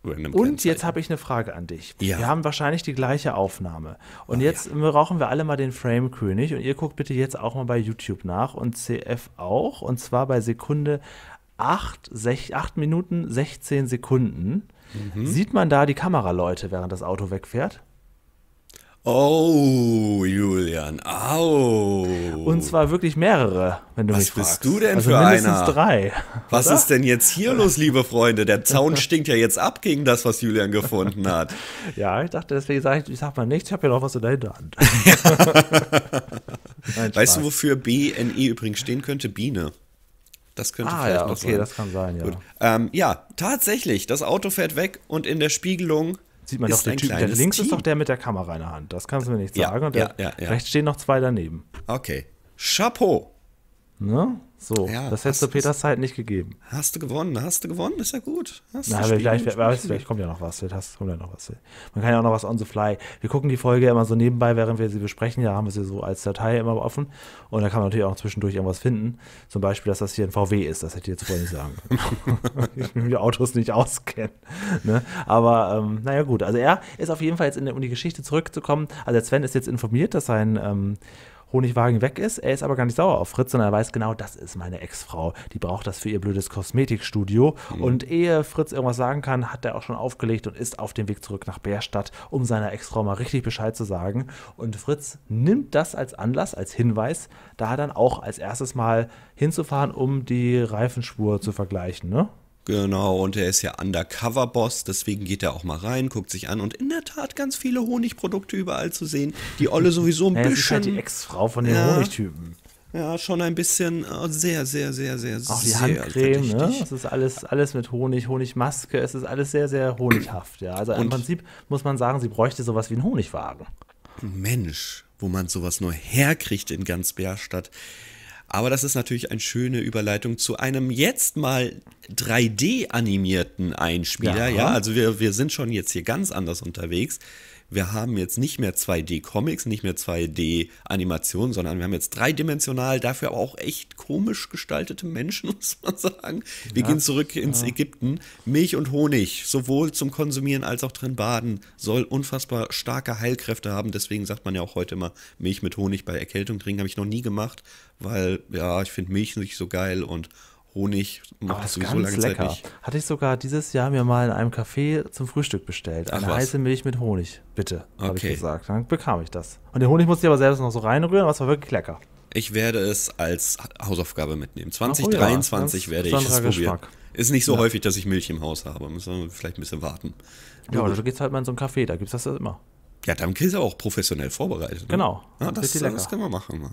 random Und jetzt habe ich eine Frage an dich. Ja. Wir haben wahrscheinlich die gleiche Aufnahme. Und oh, jetzt ja. brauchen wir alle mal den Frame-König und ihr guckt bitte jetzt auch mal bei YouTube nach und CF auch und zwar bei Sekunde 8, 6, 8 Minuten 16 Sekunden. Mhm. Sieht man da die Kameraleute, während das Auto wegfährt? Oh, Julian, au. Und zwar wirklich mehrere, wenn du Was mich fragst. Was bist du denn also für mindestens einer? drei. Was oder? ist denn jetzt hier los, liebe Freunde? Der Zaun <laughs> stinkt ja jetzt ab gegen das, was Julian gefunden hat. <laughs> ja, ich dachte, deswegen sage ich, ich sag mal nichts, ich habe ja noch was in der Hinterhand. <laughs> Nein, weißt du, wofür BNE übrigens stehen könnte? Biene. Das könnte ah, vielleicht ja, noch okay, sein. das kann sein, ja. Ähm, ja, tatsächlich, das Auto fährt weg und in der Spiegelung Sieht man doch, der Typ, der links Team. ist doch der mit der Kamera in der Hand. Das kannst du mir nicht sagen. Ja, und der, ja, ja, rechts stehen noch zwei daneben. Okay. Chapeau. Ne? So, ja, das hättest du Peters Zeit nicht gegeben. Hast du gewonnen, hast du gewonnen, ist ja gut. Hast Na, vielleicht, vielleicht, vielleicht, kommt ja noch was, vielleicht kommt ja noch was. Man kann ja auch noch was on the fly. Wir gucken die Folge immer so nebenbei, während wir sie besprechen. Ja, haben wir sie so als Datei immer offen. Und da kann man natürlich auch zwischendurch irgendwas finden. Zum Beispiel, dass das hier ein VW ist. Das hätte ich jetzt vorher nicht sagen können. <laughs> ich will die Autos nicht auskennen. Ne? Aber ähm, naja, gut. Also er ist auf jeden Fall jetzt in, um die Geschichte zurückzukommen. Also Sven ist jetzt informiert, dass sein ähm, Honigwagen weg ist. Er ist aber gar nicht sauer auf Fritz, sondern er weiß genau, das ist meine Ex-Frau. Die braucht das für ihr blödes Kosmetikstudio. Mhm. Und ehe Fritz irgendwas sagen kann, hat er auch schon aufgelegt und ist auf dem Weg zurück nach Bärstadt, um seiner Ex-Frau mal richtig Bescheid zu sagen. Und Fritz nimmt das als Anlass, als Hinweis, da dann auch als erstes mal hinzufahren, um die Reifenspur zu vergleichen, ne? Genau, und er ist ja Undercover-Boss, deswegen geht er auch mal rein, guckt sich an und in der Tat ganz viele Honigprodukte überall zu sehen. Die Olle sowieso ein <laughs> ja, bisschen. Ist halt die Ex-Frau von den ja, Honigtypen. Ja, schon ein bisschen äh, sehr, sehr, sehr, sehr, Auch die Handcreme, ne? Es ist alles, alles mit Honig, Honigmaske, es ist alles sehr, sehr honighaft, ja. Also im Prinzip muss man sagen, sie bräuchte sowas wie einen Honigwagen. Mensch, wo man sowas nur herkriegt in ganz Bärstadt. Aber das ist natürlich eine schöne Überleitung zu einem jetzt mal 3D-animierten Einspieler. Ja. ja, also wir, wir sind schon jetzt hier ganz anders unterwegs wir haben jetzt nicht mehr 2D-Comics, nicht mehr 2D-Animationen, sondern wir haben jetzt dreidimensional, dafür aber auch echt komisch gestaltete Menschen, <laughs> muss man sagen. Wir ja, gehen zurück ins ja. Ägypten. Milch und Honig, sowohl zum Konsumieren als auch drin baden, soll unfassbar starke Heilkräfte haben. Deswegen sagt man ja auch heute immer Milch mit Honig bei Erkältung trinken. Habe ich noch nie gemacht, weil ja, ich finde Milch nicht so geil und Honig mache ich sowieso lange lecker. Zeit nicht. Hatte ich sogar dieses Jahr mir mal in einem Café zum Frühstück bestellt. Eine Ach, heiße Milch mit Honig, bitte, okay. habe ich gesagt. Dann bekam ich das. Und den Honig musste ich aber selbst noch so reinrühren, aber es war wirklich lecker. Ich werde es als Hausaufgabe mitnehmen. 2023 oh ja, werde ich es probieren. Ist nicht so ja. häufig, dass ich Milch im Haus habe. Müssen wir vielleicht ein bisschen warten. Ja, oder du gehst halt mal in so ein Café, da gibt es das immer. Ja, dann ist er auch professionell vorbereitet. Ne? Genau. Ja, das, das können wir machen.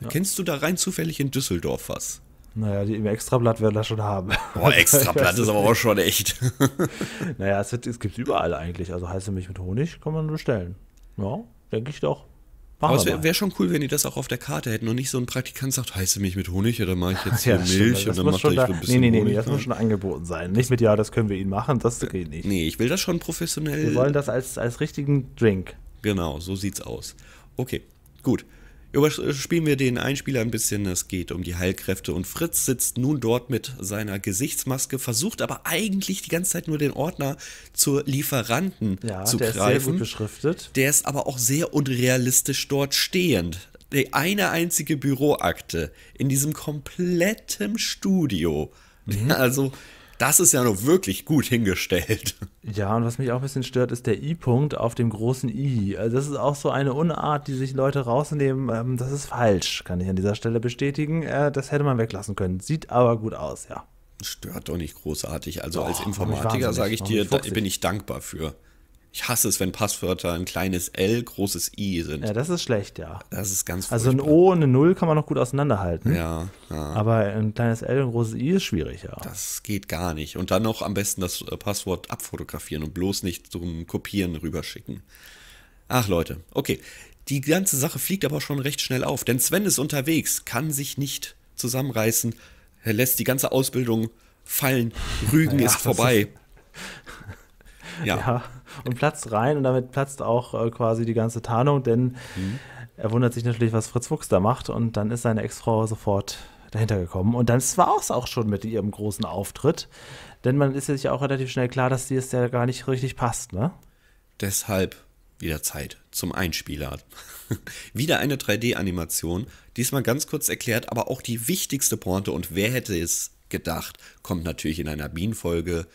Ja. Kennst du da rein zufällig in Düsseldorf was? Naja, die im Extrablatt werden das schon haben. Boah, <laughs> Extrablatt ist aber auch schon echt. <laughs> naja, es, es gibt überall eigentlich. Also heiße Milch mit Honig kann man bestellen. Ja, denke ich doch. Machen aber es wäre wär schon cool, wenn die das auch auf der Karte hätten und nicht so ein Praktikant sagt, heiße Milch mit Honig oder mache ich jetzt <laughs> hier ja, Milch und dann macht er da, ein bisschen Nee, nee, nee, das muss schon angeboten sein. Nicht mit, ja, das können wir Ihnen machen, das geht nicht. Nee, ich will das schon professionell. Wir wollen das als, als richtigen Drink. Genau, so sieht's aus. Okay, gut. Überspielen wir den Einspieler ein bisschen. Es geht um die Heilkräfte und Fritz sitzt nun dort mit seiner Gesichtsmaske, versucht aber eigentlich die ganze Zeit nur den Ordner zur Lieferanten ja, zu der greifen. Der ist sehr gut beschriftet. Der ist aber auch sehr unrealistisch dort stehend. Die eine einzige Büroakte in diesem kompletten Studio. Mhm. Also das ist ja noch wirklich gut hingestellt. Ja, und was mich auch ein bisschen stört, ist der I-Punkt auf dem großen I. Also das ist auch so eine Unart, die sich Leute rausnehmen. Ähm, das ist falsch, kann ich an dieser Stelle bestätigen. Äh, das hätte man weglassen können. Sieht aber gut aus, ja. Stört doch nicht großartig. Also doch, als Informatiker sage ich dir, da bin ich dankbar für. Ich hasse es, wenn Passwörter ein kleines L, großes I sind. Ja, das ist schlecht, ja. Das ist ganz Also ein. O und eine Null kann man noch gut auseinanderhalten. Ja, ja. Aber ein kleines L und ein großes I ist schwierig, ja. Das geht gar nicht. Und dann noch am besten das äh, Passwort abfotografieren und bloß nicht zum Kopieren rüberschicken. Ach Leute, okay. Die ganze Sache fliegt aber schon recht schnell auf, denn Sven ist unterwegs, kann sich nicht zusammenreißen, er lässt die ganze Ausbildung fallen, Rügen Ja, ist vorbei. <laughs> ja. Ja, und platzt rein und damit platzt auch äh, quasi die ganze Tarnung, denn Mhm. er wundert sich natürlich, was Fritz Fuchs da macht und dann ist seine Ex-Frau sofort dahinter gekommen. Und dann war es auch schon mit ihrem großen Auftritt, denn man ist sich auch relativ schnell klar, dass die es ja gar nicht richtig passt, ne? Deshalb wieder Zeit zum Einspieler. <laughs> wieder eine 3D-Animation, diesmal ganz kurz erklärt, aber auch die wichtigste Pointe und wer hätte es gedacht, kommt natürlich in einer Bienenfolge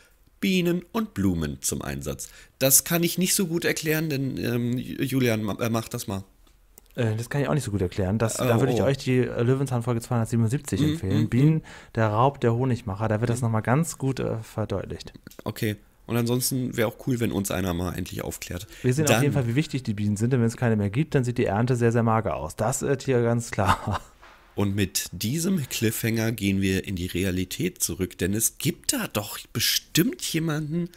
Bienen und Blumen zum Einsatz. Das kann ich nicht so gut erklären, denn ähm, Julian, äh, mach das mal. Äh, Das kann ich auch nicht so gut erklären. Das, Oh, da würde ich oh. euch die äh, Löwenzahn-Folge 277 empfehlen. Bienen, der Raub, der Honigmacher. Da wird das nochmal ganz gut äh, verdeutlicht. Okay. Und ansonsten wäre auch cool, wenn uns einer mal endlich aufklärt. Wir sehen Dann- auf jeden Fall, wie wichtig die Bienen sind, denn wenn es keine mehr gibt, dann sieht die Ernte sehr, sehr mager aus. Das ist hier ganz klar. Und mit diesem Cliffhanger gehen wir in die Realität zurück, denn es gibt da doch bestimmt jemanden,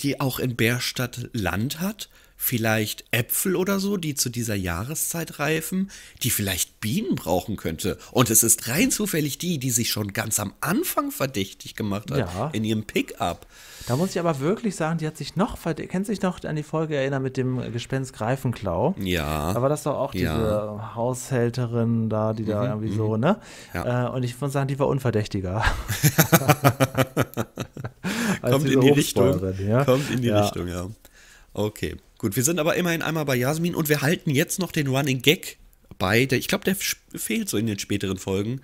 die auch in Bärstadt Land hat, vielleicht Äpfel oder so, die zu dieser Jahreszeit reifen, die vielleicht Bienen brauchen könnte. Und es ist rein zufällig die, die sich schon ganz am Anfang verdächtig gemacht hat Ja. in ihrem Pickup. Da muss ich aber wirklich sagen, die hat sich noch, verde- kennt sich noch an die Folge erinnern mit dem Gespenst Greifenklau? Ja. Da war das doch auch diese Ja. Mhm, Haushälterin da, die da irgendwie so, ne? Ja. Äh, und ich muss sagen, die war unverdächtiger. <laughs> <laughs> Kommt in die Richtung. Kommt in die. Richtung, ja. Okay. Gut, wir sind aber immerhin einmal bei Jasmin und wir halten jetzt noch den Running Gag bei. Der, ich glaube, der fehlt so in den späteren Folgen.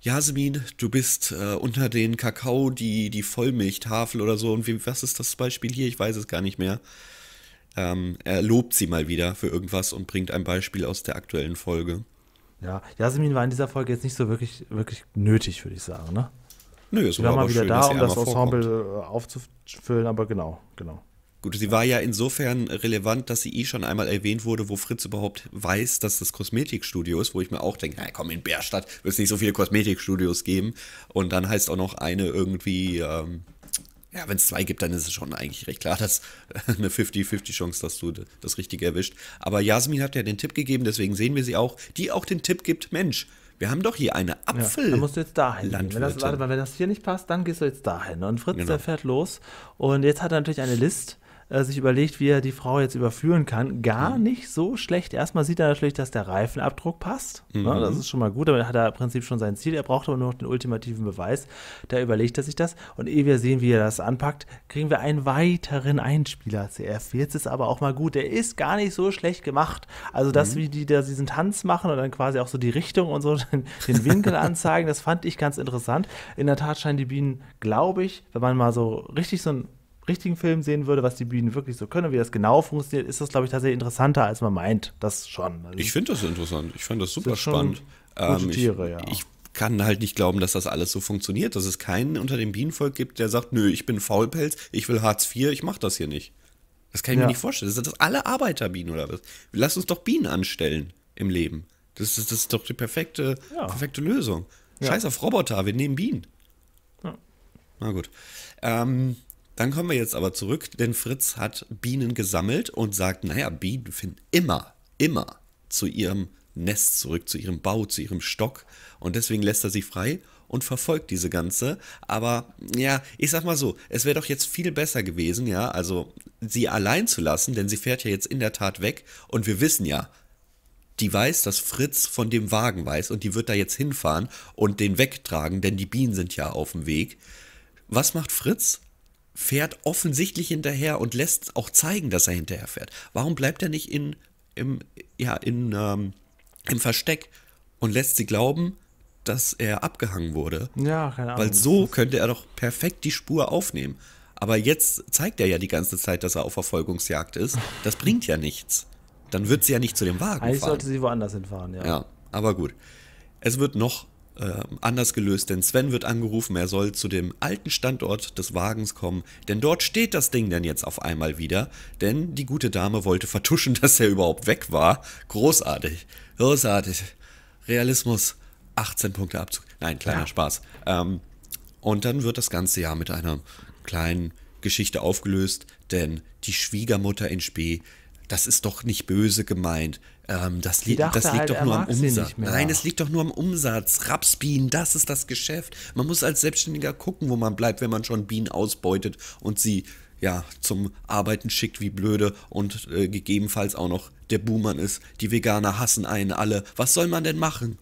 Jasmin, du bist äh, unter den Kakao die, die Vollmilchtafel oder so. Und wie, was ist das Beispiel hier? Ich weiß es gar nicht mehr. Ähm, er lobt sie mal wieder für irgendwas und bringt ein Beispiel aus der aktuellen Folge. Ja, Jasmin war in dieser Folge jetzt nicht so wirklich, wirklich nötig, würde ich sagen, ne? Nö, es war war mal wieder schön, da, um das vorkommt. Ensemble äh, aufzufüllen, aber genau, genau. Gut, sie war ja insofern relevant, dass sie eh schon einmal erwähnt wurde, wo Fritz überhaupt weiß, dass das Kosmetikstudio ist, wo ich mir auch denke, na komm, in Bärstadt wird es nicht so viele Kosmetikstudios geben. Und dann heißt auch noch eine irgendwie, ähm, ja, wenn es zwei gibt, dann ist es schon eigentlich recht klar, <laughs> dass eine 50-50 Chance, dass du das Richtige erwischt. Aber Jasmin hat ja den Tipp gegeben, deswegen sehen wir sie auch, die auch den Tipp gibt, Mensch, wir haben doch hier eine Ja, Apfel. dann musst du jetzt dahin. Wenn das, warte mal, wenn das hier nicht passt, dann gehst du jetzt dahin. Und Fritz, Genau. der fährt los. Und jetzt hat er natürlich eine List, äh, sich überlegt, wie er die Frau jetzt überführen kann. Gar Mhm. nicht so schlecht. Erstmal sieht er natürlich, dass der Reifenabdruck passt. Mhm. Ne, das ist schon mal gut, damit hat er im Prinzip schon sein Ziel. Er braucht aber nur noch den ultimativen Beweis. Da überlegt er sich das. Und ehe wir sehen, wie er das anpackt, kriegen wir einen weiteren Einspieler CF. Jetzt ist aber auch mal gut. Der ist gar nicht so schlecht gemacht. Also das, Mhm. wie die da diesen Tanz machen und dann quasi auch so die Richtung und so <laughs> den, den Winkel anzeigen, das fand ich ganz interessant. In der Tat scheinen die Bienen, glaube ich, wenn man mal so richtig so einen richtigen Film sehen würde, was die Bienen wirklich so können und wie das genau funktioniert, ist das, glaube ich, tatsächlich interessanter, als man meint. Das schon. Also Ich finde das interessant. Ich fand das super spannend. Ähm, Tiere, ja. ich, ich kann halt nicht glauben, dass das alles so funktioniert, dass es keinen unter dem Bienenvolk gibt, der sagt, nö, ich bin Faulpelz, ich will Hartz IV, ich mache das hier nicht. Das kann ich Ja. mir nicht vorstellen. Das sind das alle Arbeiterbienen oder was? Lass uns doch Bienen anstellen im Leben. Das ist, das ist doch die perfekte, Ja. perfekte Lösung. Scheiß auf Roboter, wir nehmen Bienen. Na gut. Ähm, dann kommen wir jetzt aber zurück, denn Fritz hat Bienen gesammelt und sagt, naja, Bienen finden immer, immer zu ihrem Nest zurück, zu ihrem Bau, zu ihrem Stock. Und deswegen lässt er sie frei und verfolgt diese ganze. Aber ja, ich sag mal so, es wäre doch jetzt viel besser gewesen, ja, also sie allein zu lassen, denn sie fährt ja jetzt in der Tat weg. Und wir wissen ja, die weiß, dass Fritz von dem Wagen weiß und die wird da jetzt hinfahren und den wegtragen, denn die Bienen sind ja auf dem Weg. Was macht Fritz? Fährt offensichtlich hinterher und lässt auch zeigen, dass er hinterher fährt. Warum bleibt er nicht in, im, ja, in, ähm, im Versteck und lässt sie glauben, dass er abgehangen wurde? Ja, keine Ahnung. Weil so könnte er doch perfekt die Spur aufnehmen. Aber jetzt zeigt er ja die ganze Zeit, dass er auf Verfolgungsjagd ist. Das bringt ja nichts. Dann wird sie ja nicht zu dem Wagen Eigentlich fahren. sollte sie woanders hinfahren, ja. Ja, aber gut. Es wird noch äh, anders gelöst, denn Sven wird angerufen, er soll zu dem alten Standort des Wagens kommen, denn dort steht das Ding dann jetzt auf einmal wieder, denn die gute Dame wollte vertuschen, <laughs> dass er überhaupt weg war. Großartig, großartig. Realismus, 18 Punkte Abzug. Nein, kleiner ja. Spaß. Ähm, und dann wird das ganze Jahr mit einer kleinen Geschichte aufgelöst, denn die Schwiegermutter in Spee, das ist doch nicht böse gemeint. Ähm, das, li das liegt halt, doch nur am Umsatz. Nein, es liegt doch nur am Umsatz. Rapsbienen, das ist das Geschäft. Man muss als Selbstständiger gucken, wo man bleibt, wenn man schon Bienen ausbeutet und sie ja zum Arbeiten schickt wie blöde und äh, gegebenenfalls auch noch der Buhmann ist. Die Veganer hassen einen alle. Was soll man denn machen?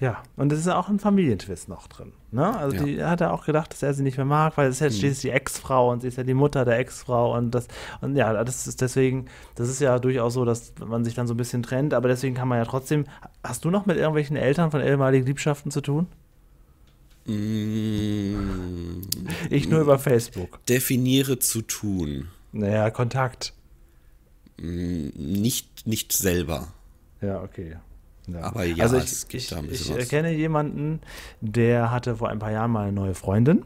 Ja, und es ist auch ein Familientwist noch drin. Ne? Also ja. die hat er auch gedacht, dass er sie nicht mehr mag, weil es ist ja schließlich die Ex-Frau und sie ist ja die Mutter der Ex-Frau und das und ja, das ist deswegen, das ist ja durchaus so, dass man sich dann so ein bisschen trennt, aber deswegen kann man ja trotzdem. Hast du noch mit irgendwelchen Eltern von ehemaligen Liebschaften zu tun? Mm, ich nur über Facebook. Definiere zu tun. Naja, Kontakt. Mm, nicht, nicht selber. Ja, okay. Ja. Aber ja, also ich, ich, ich kenne jemanden, der hatte vor ein paar Jahren mal eine neue Freundin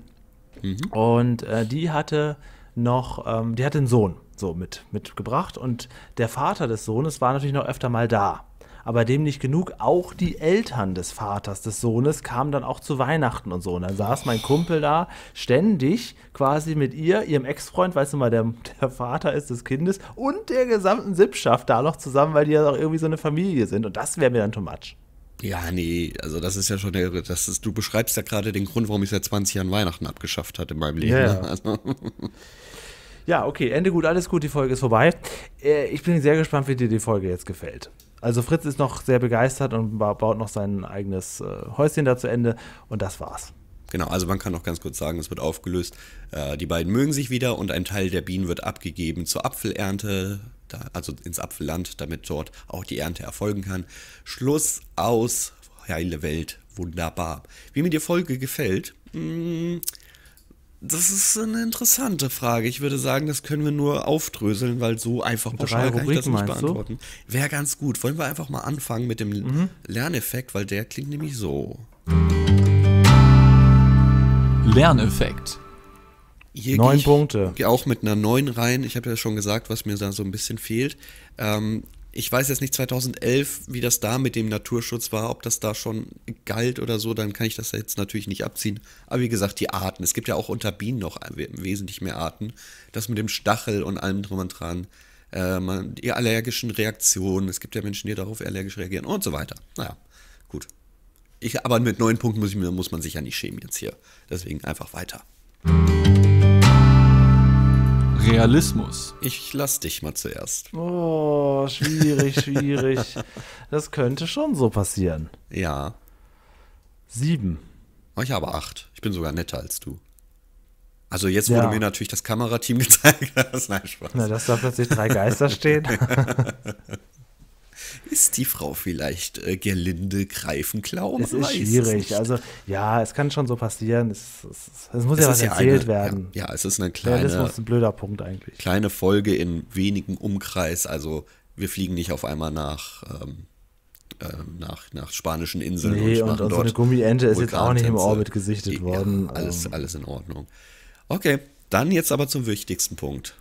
mhm. und äh, die hatte noch, ähm, die hatte einen Sohn so mit, mitgebracht und der Vater des Sohnes war natürlich noch öfter mal da aber dem nicht genug. Auch die Eltern des Vaters des Sohnes kamen dann auch zu Weihnachten und so. Und dann saß mein Kumpel da ständig quasi mit ihr, ihrem Ex-Freund, weißt du mal, der, der Vater ist des Kindes und der gesamten Sippschaft da noch zusammen, weil die ja auch irgendwie so eine Familie sind. Und das wäre mir dann too much. Ja, nee, also das ist ja schon der, das ist, du beschreibst ja gerade den Grund, warum ich seit 20 Jahren Weihnachten abgeschafft hatte in meinem Leben. Ja, ne? also. ja okay, Ende gut, alles gut, die Folge ist vorbei. Äh, ich bin sehr gespannt, wie dir die Folge jetzt gefällt. Also Fritz ist noch sehr begeistert und baut noch sein eigenes äh, Häuschen da zu Ende und das war's. Genau, also man kann noch ganz kurz sagen, es wird aufgelöst. Äh, die beiden mögen sich wieder und ein Teil der Bienen wird abgegeben zur Apfelernte, da, also ins Apfelland, damit dort auch die Ernte erfolgen kann. Schluss aus, heile Welt, wunderbar. Wie mir die Folge gefällt, mh, hm, das ist eine interessante Frage. Ich würde sagen, das können wir nur aufdröseln, weil so einfach pauschal kann ich das nicht beantworten. Wäre ganz gut. Wollen wir einfach mal anfangen mit dem mhm. Lerneffekt, weil der klingt nämlich so. Lerneffekt. Hier Neun Punkte. Auch mit einer neun rein. Ich habe ja schon gesagt, was mir da so ein bisschen fehlt. Ähm, ich weiß jetzt nicht 2011, wie das da mit dem Naturschutz war, ob das da schon galt oder so, dann kann ich das jetzt natürlich nicht abziehen. Aber wie gesagt, die Arten. Es gibt ja auch unter Bienen noch wesentlich mehr Arten. Das mit dem Stachel und allem drum und dran. Äh, die allergischen Reaktionen. Es gibt ja Menschen, die darauf allergisch reagieren und so weiter. Naja, gut. Ich, aber mit neun Punkten muss, ich, muss man sich ja nicht schämen jetzt hier. Deswegen einfach weiter. Realismus. Ich lass dich mal zuerst. Oh, schwierig, schwierig. Das könnte schon so passieren. Ja. Sieben. Oh, ich habe acht. Ich bin sogar netter als du. Also jetzt, wo ja. mir natürlich das Kamerateam <laughs> gezeigt hast. Nein, Spaß. Na, dass da plötzlich drei Geister stehen. <laughs> Ist die Frau vielleicht äh, Gerlinde Greifenklau? Es ist schwierig. Also ja, es kann schon so passieren. Es, es, es muss es ja was erzählt eine, werden. Ja, ja, es ist eine kleine. Ja, das ist ein blöder Punkt eigentlich. Kleine Folge in wenigen Umkreis. Also wir fliegen nicht auf einmal nach. Ähm, äh, nach, nach spanischen Inseln nee, und, und, und so eine Gummiente ist jetzt auch nicht im Orbit gesichtet worden. Ja, alles, ähm. alles in Ordnung. Okay, dann jetzt aber zum wichtigsten Punkt.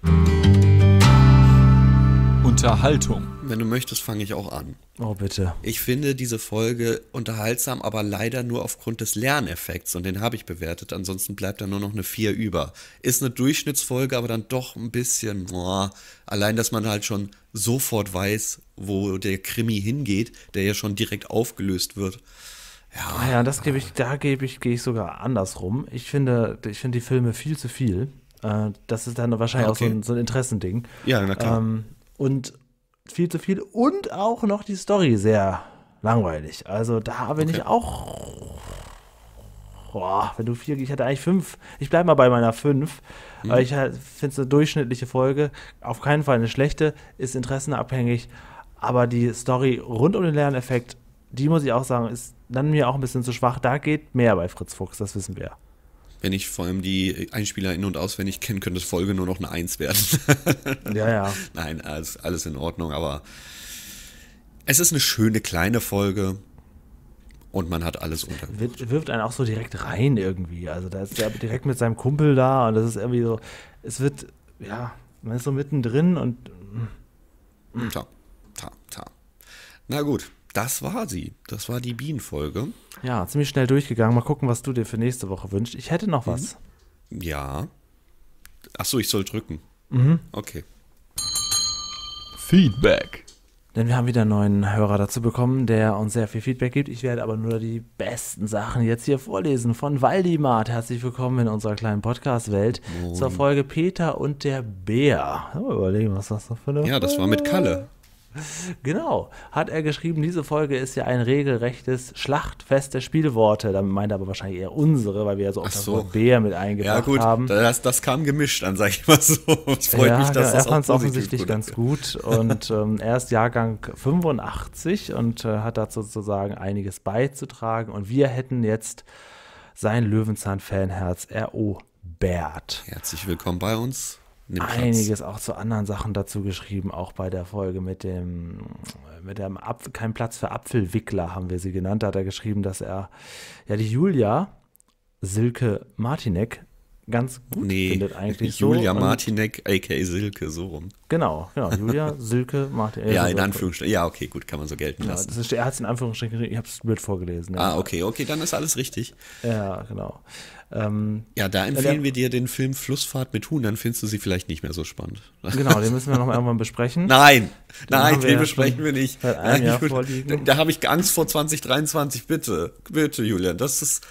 Unterhaltung. Wenn du möchtest, fange ich auch an. Oh, bitte. Ich finde diese Folge unterhaltsam, aber leider nur aufgrund des Lerneffekts und den habe ich bewertet. Ansonsten bleibt da nur noch eine 4 über. Ist eine Durchschnittsfolge, aber dann doch ein bisschen, boah, allein, dass man halt schon sofort weiß, wo der Krimi hingeht, der ja schon direkt aufgelöst wird. Ja, ah ja das gebe ich, da gebe ich, gehe ich sogar andersrum. Ich finde, ich finde die Filme viel zu viel. Äh, das ist dann wahrscheinlich okay. auch so ein, so ein Interessending. Ja, na klar. Ähm, und viel zu viel und auch noch die Story sehr langweilig. Also da bin okay. ich auch. Boah, wenn du vier, ich hatte eigentlich fünf. Ich bleibe mal bei meiner fünf, mhm. ich halt, finde es eine durchschnittliche Folge. Auf keinen Fall eine schlechte, ist interessenabhängig. Aber die Story rund um den Lerneffekt, die muss ich auch sagen, ist dann mir auch ein bisschen zu schwach. Da geht mehr bei Fritz Fuchs, das wissen wir. Wenn ich vor allem die Einspieler in- und auswendig kenne, könnte das Folge nur noch eine Eins werden. <laughs> ja, ja. Nein, alles, alles in Ordnung, aber es ist eine schöne kleine Folge. Und man hat alles unter. Wirft, wirft einen auch so direkt rein irgendwie. Also da ist er direkt mit seinem Kumpel da und das ist irgendwie so, es wird, ja, man ist so mittendrin und. Ta, ta, ta. Na gut, das war sie. Das war die Bienenfolge. Ja, ziemlich schnell durchgegangen. Mal gucken, was du dir für nächste Woche wünschst. Ich hätte noch was. Ja. Achso, ich soll drücken. Mhm. Okay. Feedback. Denn wir haben wieder einen neuen Hörer dazu bekommen, der uns sehr viel Feedback gibt. Ich werde aber nur die besten Sachen jetzt hier vorlesen. Von Waldimar. Herzlich willkommen in unserer kleinen Podcast-Welt zur Folge Peter und der Bär. Mal überlegen, was das noch für eine Ja, das war mit Kalle. Genau, hat er geschrieben, diese Folge ist ja ein regelrechtes Schlachtfest der Spielworte. Damit meint er aber wahrscheinlich eher unsere, weil wir ja so oft das so. Wort Bär mit eingebracht Ja, gut, haben. das, das kam gemischt an, sag ich mal so. Es freut ja, mich, dass genau, das er fand es offensichtlich ganz gut und <laughs> ähm, er ist Jahrgang 85 und äh, hat dazu sozusagen einiges beizutragen und wir hätten jetzt sein Löwenzahn-Fanherz erobert. Herzlich willkommen bei uns. Einiges auch zu anderen Sachen dazu geschrieben, auch bei der Folge mit dem, mit dem Apfel, kein Platz für Apfelwickler haben wir sie genannt. Da hat er geschrieben, dass er ja die Julia Silke Martinek ganz gut Nee, findet eigentlich so. Julia und- Martinek, a.k.a. Silke, so rum. Genau, genau. Julia <laughs> Silke Martinek. Ja, in Anführungsstrichen. Ja, okay, gut, kann man so gelten Ja, lassen. das ist, er hat es in Anführungsstrichen, ich habe es blöd vorgelesen. Ja. Ah, okay, okay, dann ist alles richtig. Ja, genau. Ähm, Ja, da empfehlen der- wir dir den Film Flussfahrt mit Huhn, dann findest du sie vielleicht nicht mehr so spannend. <laughs> genau, den müssen wir noch mal irgendwann besprechen. Nein, nein, haben wir den ja besprechen wir nicht. Nein, ich. Da, da habe ich Angst vor 2023, bitte. Bitte, Julian, das ist,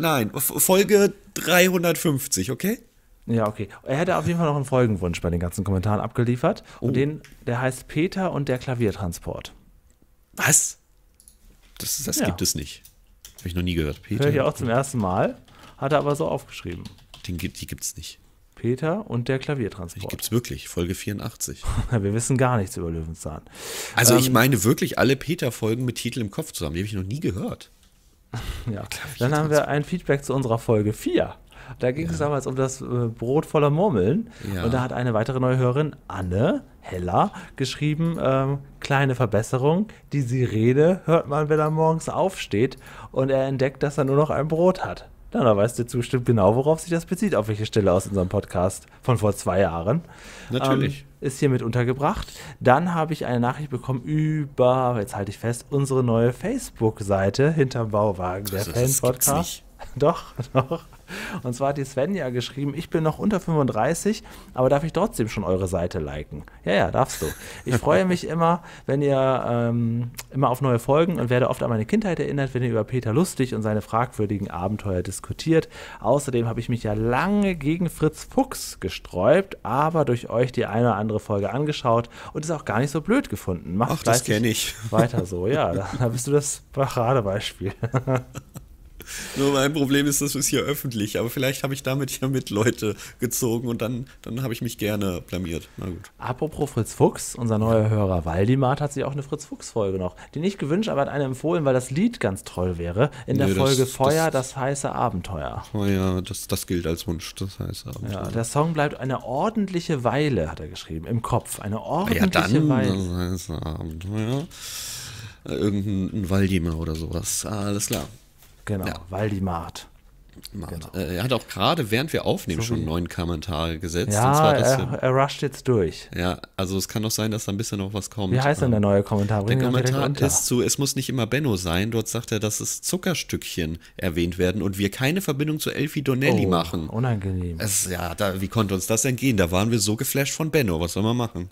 nein, Folge 350, okay? Ja, okay. Er hätte auf jeden Fall noch einen Folgenwunsch bei den ganzen Kommentaren abgeliefert. Oh. Und den, der heißt Peter und der Klaviertransport. Was? Das, das Ja. gibt es nicht. Habe ich noch nie gehört. Peter, Höre ich auch zum ersten Mal. Hat er aber so aufgeschrieben. den gibt, die gibt's nicht. Peter und der Die Klaviertransport. gibt's wirklich, Folge 84. <laughs> Wir wissen gar nichts über Löwenzahn. Also ich Ähm, meine wirklich alle Peter-Folgen mit Titel im Kopf zusammen. Die habe ich noch nie gehört. <laughs> Ja. Dann haben wir ein Feedback zu unserer Folge 4. Da ging es damals um das äh, Brot voller Murmeln. Ja. Und da hat eine weitere neue Hörerin, Anne Heller, geschrieben, ähm, kleine Verbesserung, die Sirene hört man, wenn er morgens aufsteht und er entdeckt, dass er nur noch ein Brot hat. Dann da weißt du bestimmt genau, worauf sich das bezieht, auf welche Stelle aus unserem Podcast von vor zwei Jahren. Natürlich. Ähm, ist hiermit untergebracht. Dann habe ich eine Nachricht bekommen über, jetzt halte ich fest, unsere neue Facebook-Seite hinterm Bauwagen, der Fan-Podcast. nicht. <laughs> Doch, doch. Und zwar hat die Svenja geschrieben, ich bin noch unter 35, aber darf ich trotzdem schon eure Seite liken? Ja, ja, darfst du. Ich freue mich <laughs> immer, wenn ihr ähm, immer auf neue Folgen und werde oft an meine Kindheit erinnert, wenn ihr über Peter Lustig und seine fragwürdigen Abenteuer diskutiert. Außerdem habe ich mich ja lange gegen Fritz Fuchs gesträubt, aber durch euch die eine oder andere Folge angeschaut und es auch gar nicht so blöd gefunden. Macht Ach, das kenne ich. Weiter so, ja, da, da bist du das Paradebeispiel. <laughs> Nur mein Problem ist, das ist hier öffentlich. Aber vielleicht habe ich damit ja mit Leute gezogen und dann, dann habe ich mich gerne blamiert. Na gut. Apropos Fritz Fuchs, unser neuer Hörer Waldimar hat sich auch eine Fritz Fuchs-Folge noch. Die nicht gewünscht, aber hat eine empfohlen, weil das Lied ganz toll wäre. In der Nee, das- Folge das- Feuer, das, heiße Abenteuer. Oh ja, das, das gilt als Wunsch. Das heißt aber. Ja, der Song bleibt eine ordentliche Weile, hat er geschrieben, im Kopf. Eine ja, ordentliche dann, Weile. das heißt Abenteuer. Äh, Irgendein Waldimar oder sowas. Alles klar. Genau, Ja. Waldimart. Macht. Äh, Er hat auch gerade, während wir aufnehmen, Genau. So schon neun Kommentare gesetzt. Ja, zwar, er, er rusht jetzt durch. ja, also es kann doch sein, dass da ein bisschen noch was kommt. Wie heißt denn der neue Kommentar? Der Bring direkt Kommentar ist zu, es muss nicht immer Benno sein. Dort sagt er, dass es Zuckerstückchen erwähnt werden und wir keine Verbindung zu Elfie Donnelly oh, machen. Unangenehm. Es, ja, da, wie konnte uns das entgehen? Da waren wir so geflasht von Benno. Was soll man machen?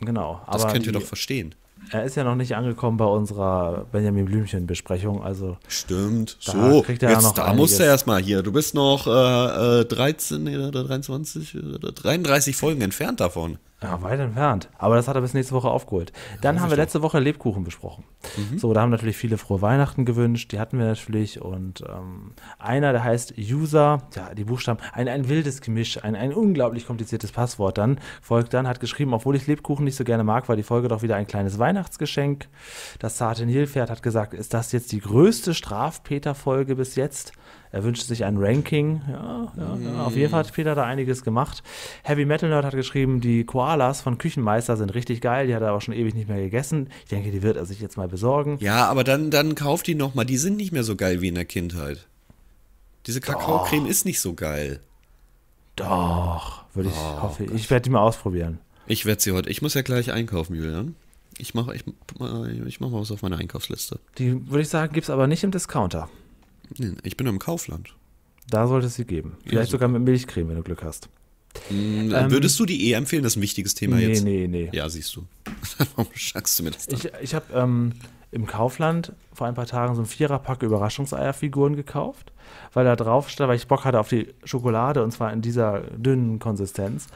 Genau. Das aber könnt ihr doch verstehen. Er ist ja noch nicht angekommen bei unserer Benjamin Blümchen-Besprechung. Also Stimmt. Da so, kriegt er ja jetzt, noch da einiges. musst du erstmal hier. Du bist noch äh, äh, 13 nee, oder 23, oder 33 Folgen entfernt davon. Ja, weit entfernt. Aber das hat er bis nächste Woche aufgeholt. Dann haben wir letzte Woche Lebkuchen besprochen. So, da haben natürlich viele frohe Weihnachten gewünscht. Die hatten wir natürlich. Und ähm, einer, der heißt User, ja, die Buchstaben, ein, ein wildes Gemisch, ein, ein unglaublich kompliziertes Passwort dann, folgt dann, hat geschrieben, obwohl ich Lebkuchen nicht so gerne mag, war die Folge doch wieder ein kleines Weihnachtsgeschenk. Das zarte Nilpferd hat gesagt, ist das jetzt die größte Strafpeter-Folge bis jetzt? Er wünscht sich ein Ranking. Ja, ja, ja, auf jeden Fall hat Peter da einiges gemacht. Heavy Metal Nerd hat geschrieben, die Koalas von Küchenmeister sind richtig geil. Die hat er auch schon ewig nicht mehr gegessen. Ich denke, die wird er sich jetzt mal besorgen. Ja, aber dann, dann kauft die nochmal. Die sind nicht mehr so geil wie in der Kindheit. Diese Kakaocreme ist nicht so geil. Doch, würde ich oh, hoffe. Ich werde die mal ausprobieren. Ich werde sie heute. Ich muss ja gleich einkaufen, Julian. Ich mache ich, ich mach mal was auf meine Einkaufsliste. Die würde ich sagen, gibt es aber nicht im Discounter. Ich bin im Kaufland. Da sollte es sie geben. Vielleicht ja, sogar mit Milchcreme, wenn du Glück hast. Mm, ähm, würdest du die eh empfehlen? Das ist ein wichtiges Thema nee, jetzt. Nee, nee, nee. Ja, siehst du. <laughs> Warum sagst du mir das dann? Ich, ich habe ähm, im Kaufland vor ein paar Tagen so ein Viererpack Überraschungseierfiguren gekauft, weil da drauf stand, weil ich Bock hatte auf die Schokolade und zwar in dieser dünnen Konsistenz.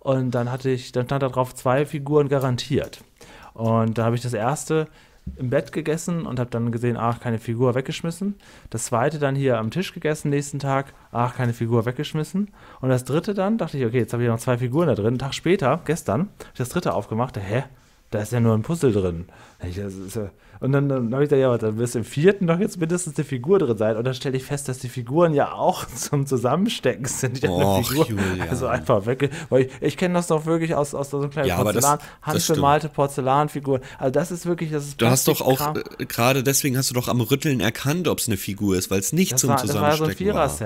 Und dann hatte ich, dann stand da drauf zwei Figuren garantiert. Und da habe ich das erste im Bett gegessen und habe dann gesehen, ach, keine Figur weggeschmissen. Das zweite dann hier am Tisch gegessen, nächsten Tag, ach, keine Figur weggeschmissen. Und das dritte dann, dachte ich, okay, jetzt habe ich noch zwei Figuren da drin. Einen Tag später, gestern, habe ich das dritte aufgemacht, hä? Da ist ja nur ein Puzzle drin. Und dann, dann habe ich da, ja, dann wirst im vierten doch jetzt mindestens eine Figur drin sein. Und dann stelle ich fest, dass die Figuren ja auch <laughs> zum Zusammenstecken sind. Och, Julian. Also einfach weg. Weil ich, ich kenne das doch wirklich aus, aus so einem kleinen ja, Porzellan, handbemalte Porzellanfiguren. Also das ist wirklich, das ist Du hast doch auch, äh, gerade deswegen hast du doch am Rütteln erkannt, ob es eine Figur ist, weil es nicht das zum war, Zusammenstecken war. Das war so ein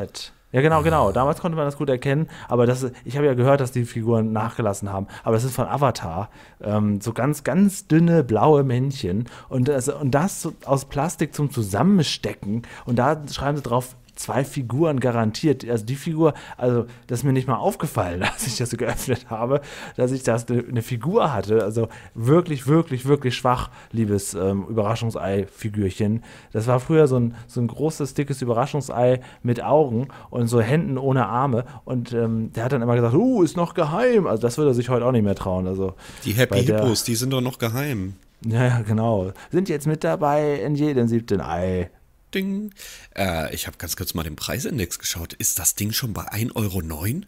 Vierer-Set. Ja, genau, genau. Damals konnte man das gut erkennen, aber das, ich habe ja gehört, dass die Figuren nachgelassen haben. Aber das ist von Avatar. Ähm, so ganz, ganz dünne blaue Männchen. Und das, und das aus Plastik zum Zusammenstecken. Und da schreiben sie drauf zwei Figuren garantiert. Also die Figur, also das ist mir nicht mal aufgefallen, <laughs> als ich das so geöffnet habe, dass ich das eine, Figur hatte. Also wirklich, wirklich, wirklich schwach, liebes ähm, Überraschungsei-Figürchen. Das war früher so ein, so ein großes, dickes Überraschungsei mit Augen und so Händen ohne Arme. Und ähm, der hat dann immer gesagt, uh, ist noch geheim. Also das würde er sich heute auch nicht mehr trauen. Also die Happy Hippos, die sind doch noch geheim. Ja, ja, genau. Sind jetzt mit dabei in jedem siebten Ei. Ding. Äh, ich habe ganz kurz mal den Preisindex geschaut. Ist das Ding schon bei 1,09 Euro?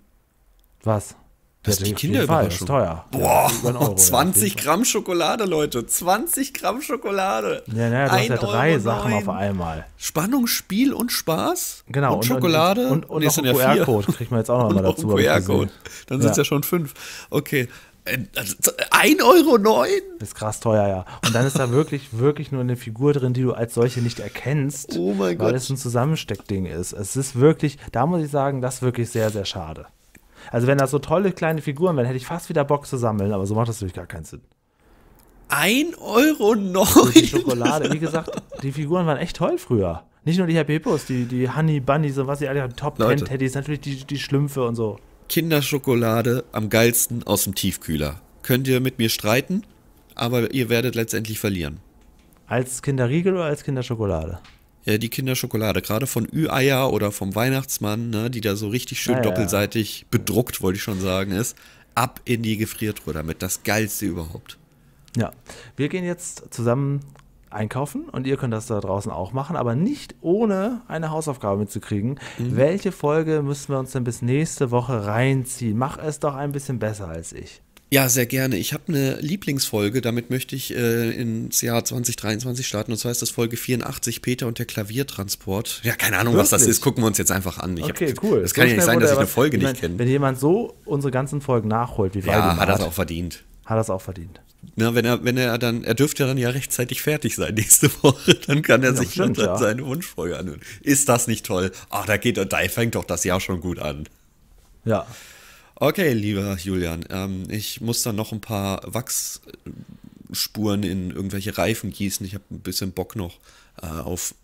Was? Das ist die Kinderüberraschung. Das teuer. Boah, Euro, 20 <laughs> Gramm Schokolade, Leute. 20 Gramm Schokolade. Ja, naja, du hast ja drei Euro Sachen auf einmal. Spannung, Spiel und Spaß. Genau. Und, und Schokolade. Und, und, und nee, noch einen QR-Code kriegt man jetzt auch noch <laughs> mal dazu. QR-Code. Dann sind es ja. ja schon fünf. Okay. 1,09 Euro? Das ist krass teuer, ja. Und dann ist da wirklich, wirklich nur eine Figur drin, die du als solche nicht erkennst, oh weil Gott. es ein Zusammensteckding ist. Es ist wirklich, da muss ich sagen, das ist wirklich sehr, sehr schade. Also wenn das so tolle kleine Figuren wären, hätte ich fast wieder Bock zu sammeln, aber so macht das natürlich gar keinen Sinn. 1,09 Euro? Die Schokolade, wie gesagt, die Figuren waren echt toll früher. Nicht nur die Happy Hippos, die, die Honey Bunnies und was sie alle haben, Top Ten Teddys, natürlich die, die Schlümpfe und so. Kinderschokolade am geilsten aus dem Tiefkühler. Könnt ihr mit mir streiten, aber ihr werdet letztendlich verlieren. Als Kinderriegel oder als Kinderschokolade? Ja, die Kinderschokolade, gerade von Ü-Eier oder vom Weihnachtsmann, ne, die da so richtig schön ja, doppelseitig ja. bedruckt, wollte ich schon sagen, ist. Ab in die Gefriertruhe damit. Das geilste überhaupt. Ja, wir gehen jetzt zusammen einkaufen und ihr könnt das da draußen auch machen, aber nicht ohne eine Hausaufgabe mitzukriegen. Mhm. Welche Folge müssen wir uns denn bis nächste Woche reinziehen? Mach es doch ein bisschen besser als ich. Ja, sehr gerne. Ich habe eine Lieblingsfolge, damit möchte ich äh, ins Jahr 2023 starten. Und zwar ist das Folge 84, Peter und der Klaviertransport. Ja, keine Ahnung, Wirklich? was das ist. Gucken wir uns jetzt einfach an. Ich okay, hab, cool. Es kann so ja nicht sein, dass ich eine Folge nicht kenne. Wenn jemand so unsere ganzen Folgen nachholt, wie Ja, hat das auch verdient. Hat das auch verdient. Na, wenn er, wenn er dann, er dürfte ja dann ja rechtzeitig fertig sein nächste <laughs> Woche, dann kann er ja, sich stimmt, dann ja. seine Wunschfolge anhören. Ist das nicht toll? Ach, da geht, da fängt doch das Jahr schon gut an. Ja. Okay, lieber Julian, ähm, ich muss dann noch ein paar Wachsspuren in irgendwelche Reifen gießen. Ich habe ein bisschen Bock noch äh, auf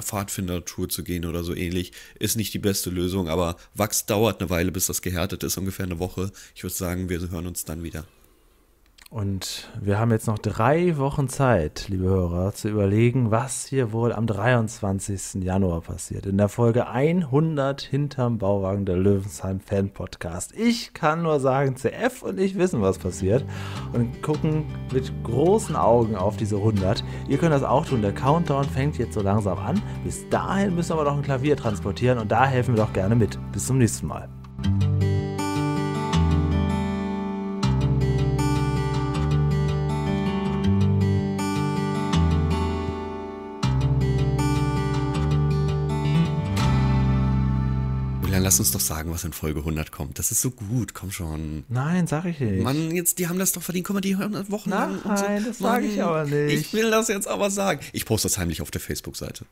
Pfadfinder-Tour zu gehen oder so ähnlich. Ist nicht die beste Lösung, aber Wachs dauert eine Weile, bis das gehärtet ist, ungefähr eine Woche. Ich würde sagen, wir hören uns dann wieder. Und wir haben jetzt noch drei Wochen Zeit, liebe Hörer, zu überlegen, was hier wohl am 23. Januar passiert. In der Folge 100 hinterm Bauwagen der Löwensheim Fan Podcast. Ich kann nur sagen, CF und ich wissen, was passiert und gucken mit großen Augen auf diese 100. Ihr könnt das auch tun. Der Countdown fängt jetzt so langsam an. Bis dahin müssen wir noch ein Klavier transportieren und da helfen wir doch gerne mit. Bis zum nächsten Mal. Julian, lass uns doch sagen, was in Folge 100 kommt. Das ist so gut, komm schon. Nein, sag ich nicht. Mann, jetzt, die haben das doch verdient. Guck mal, die hören wochenlang. Nein, und so. das sag ich aber nicht. Ich will das jetzt aber sagen. Ich poste das heimlich auf der Facebook-Seite.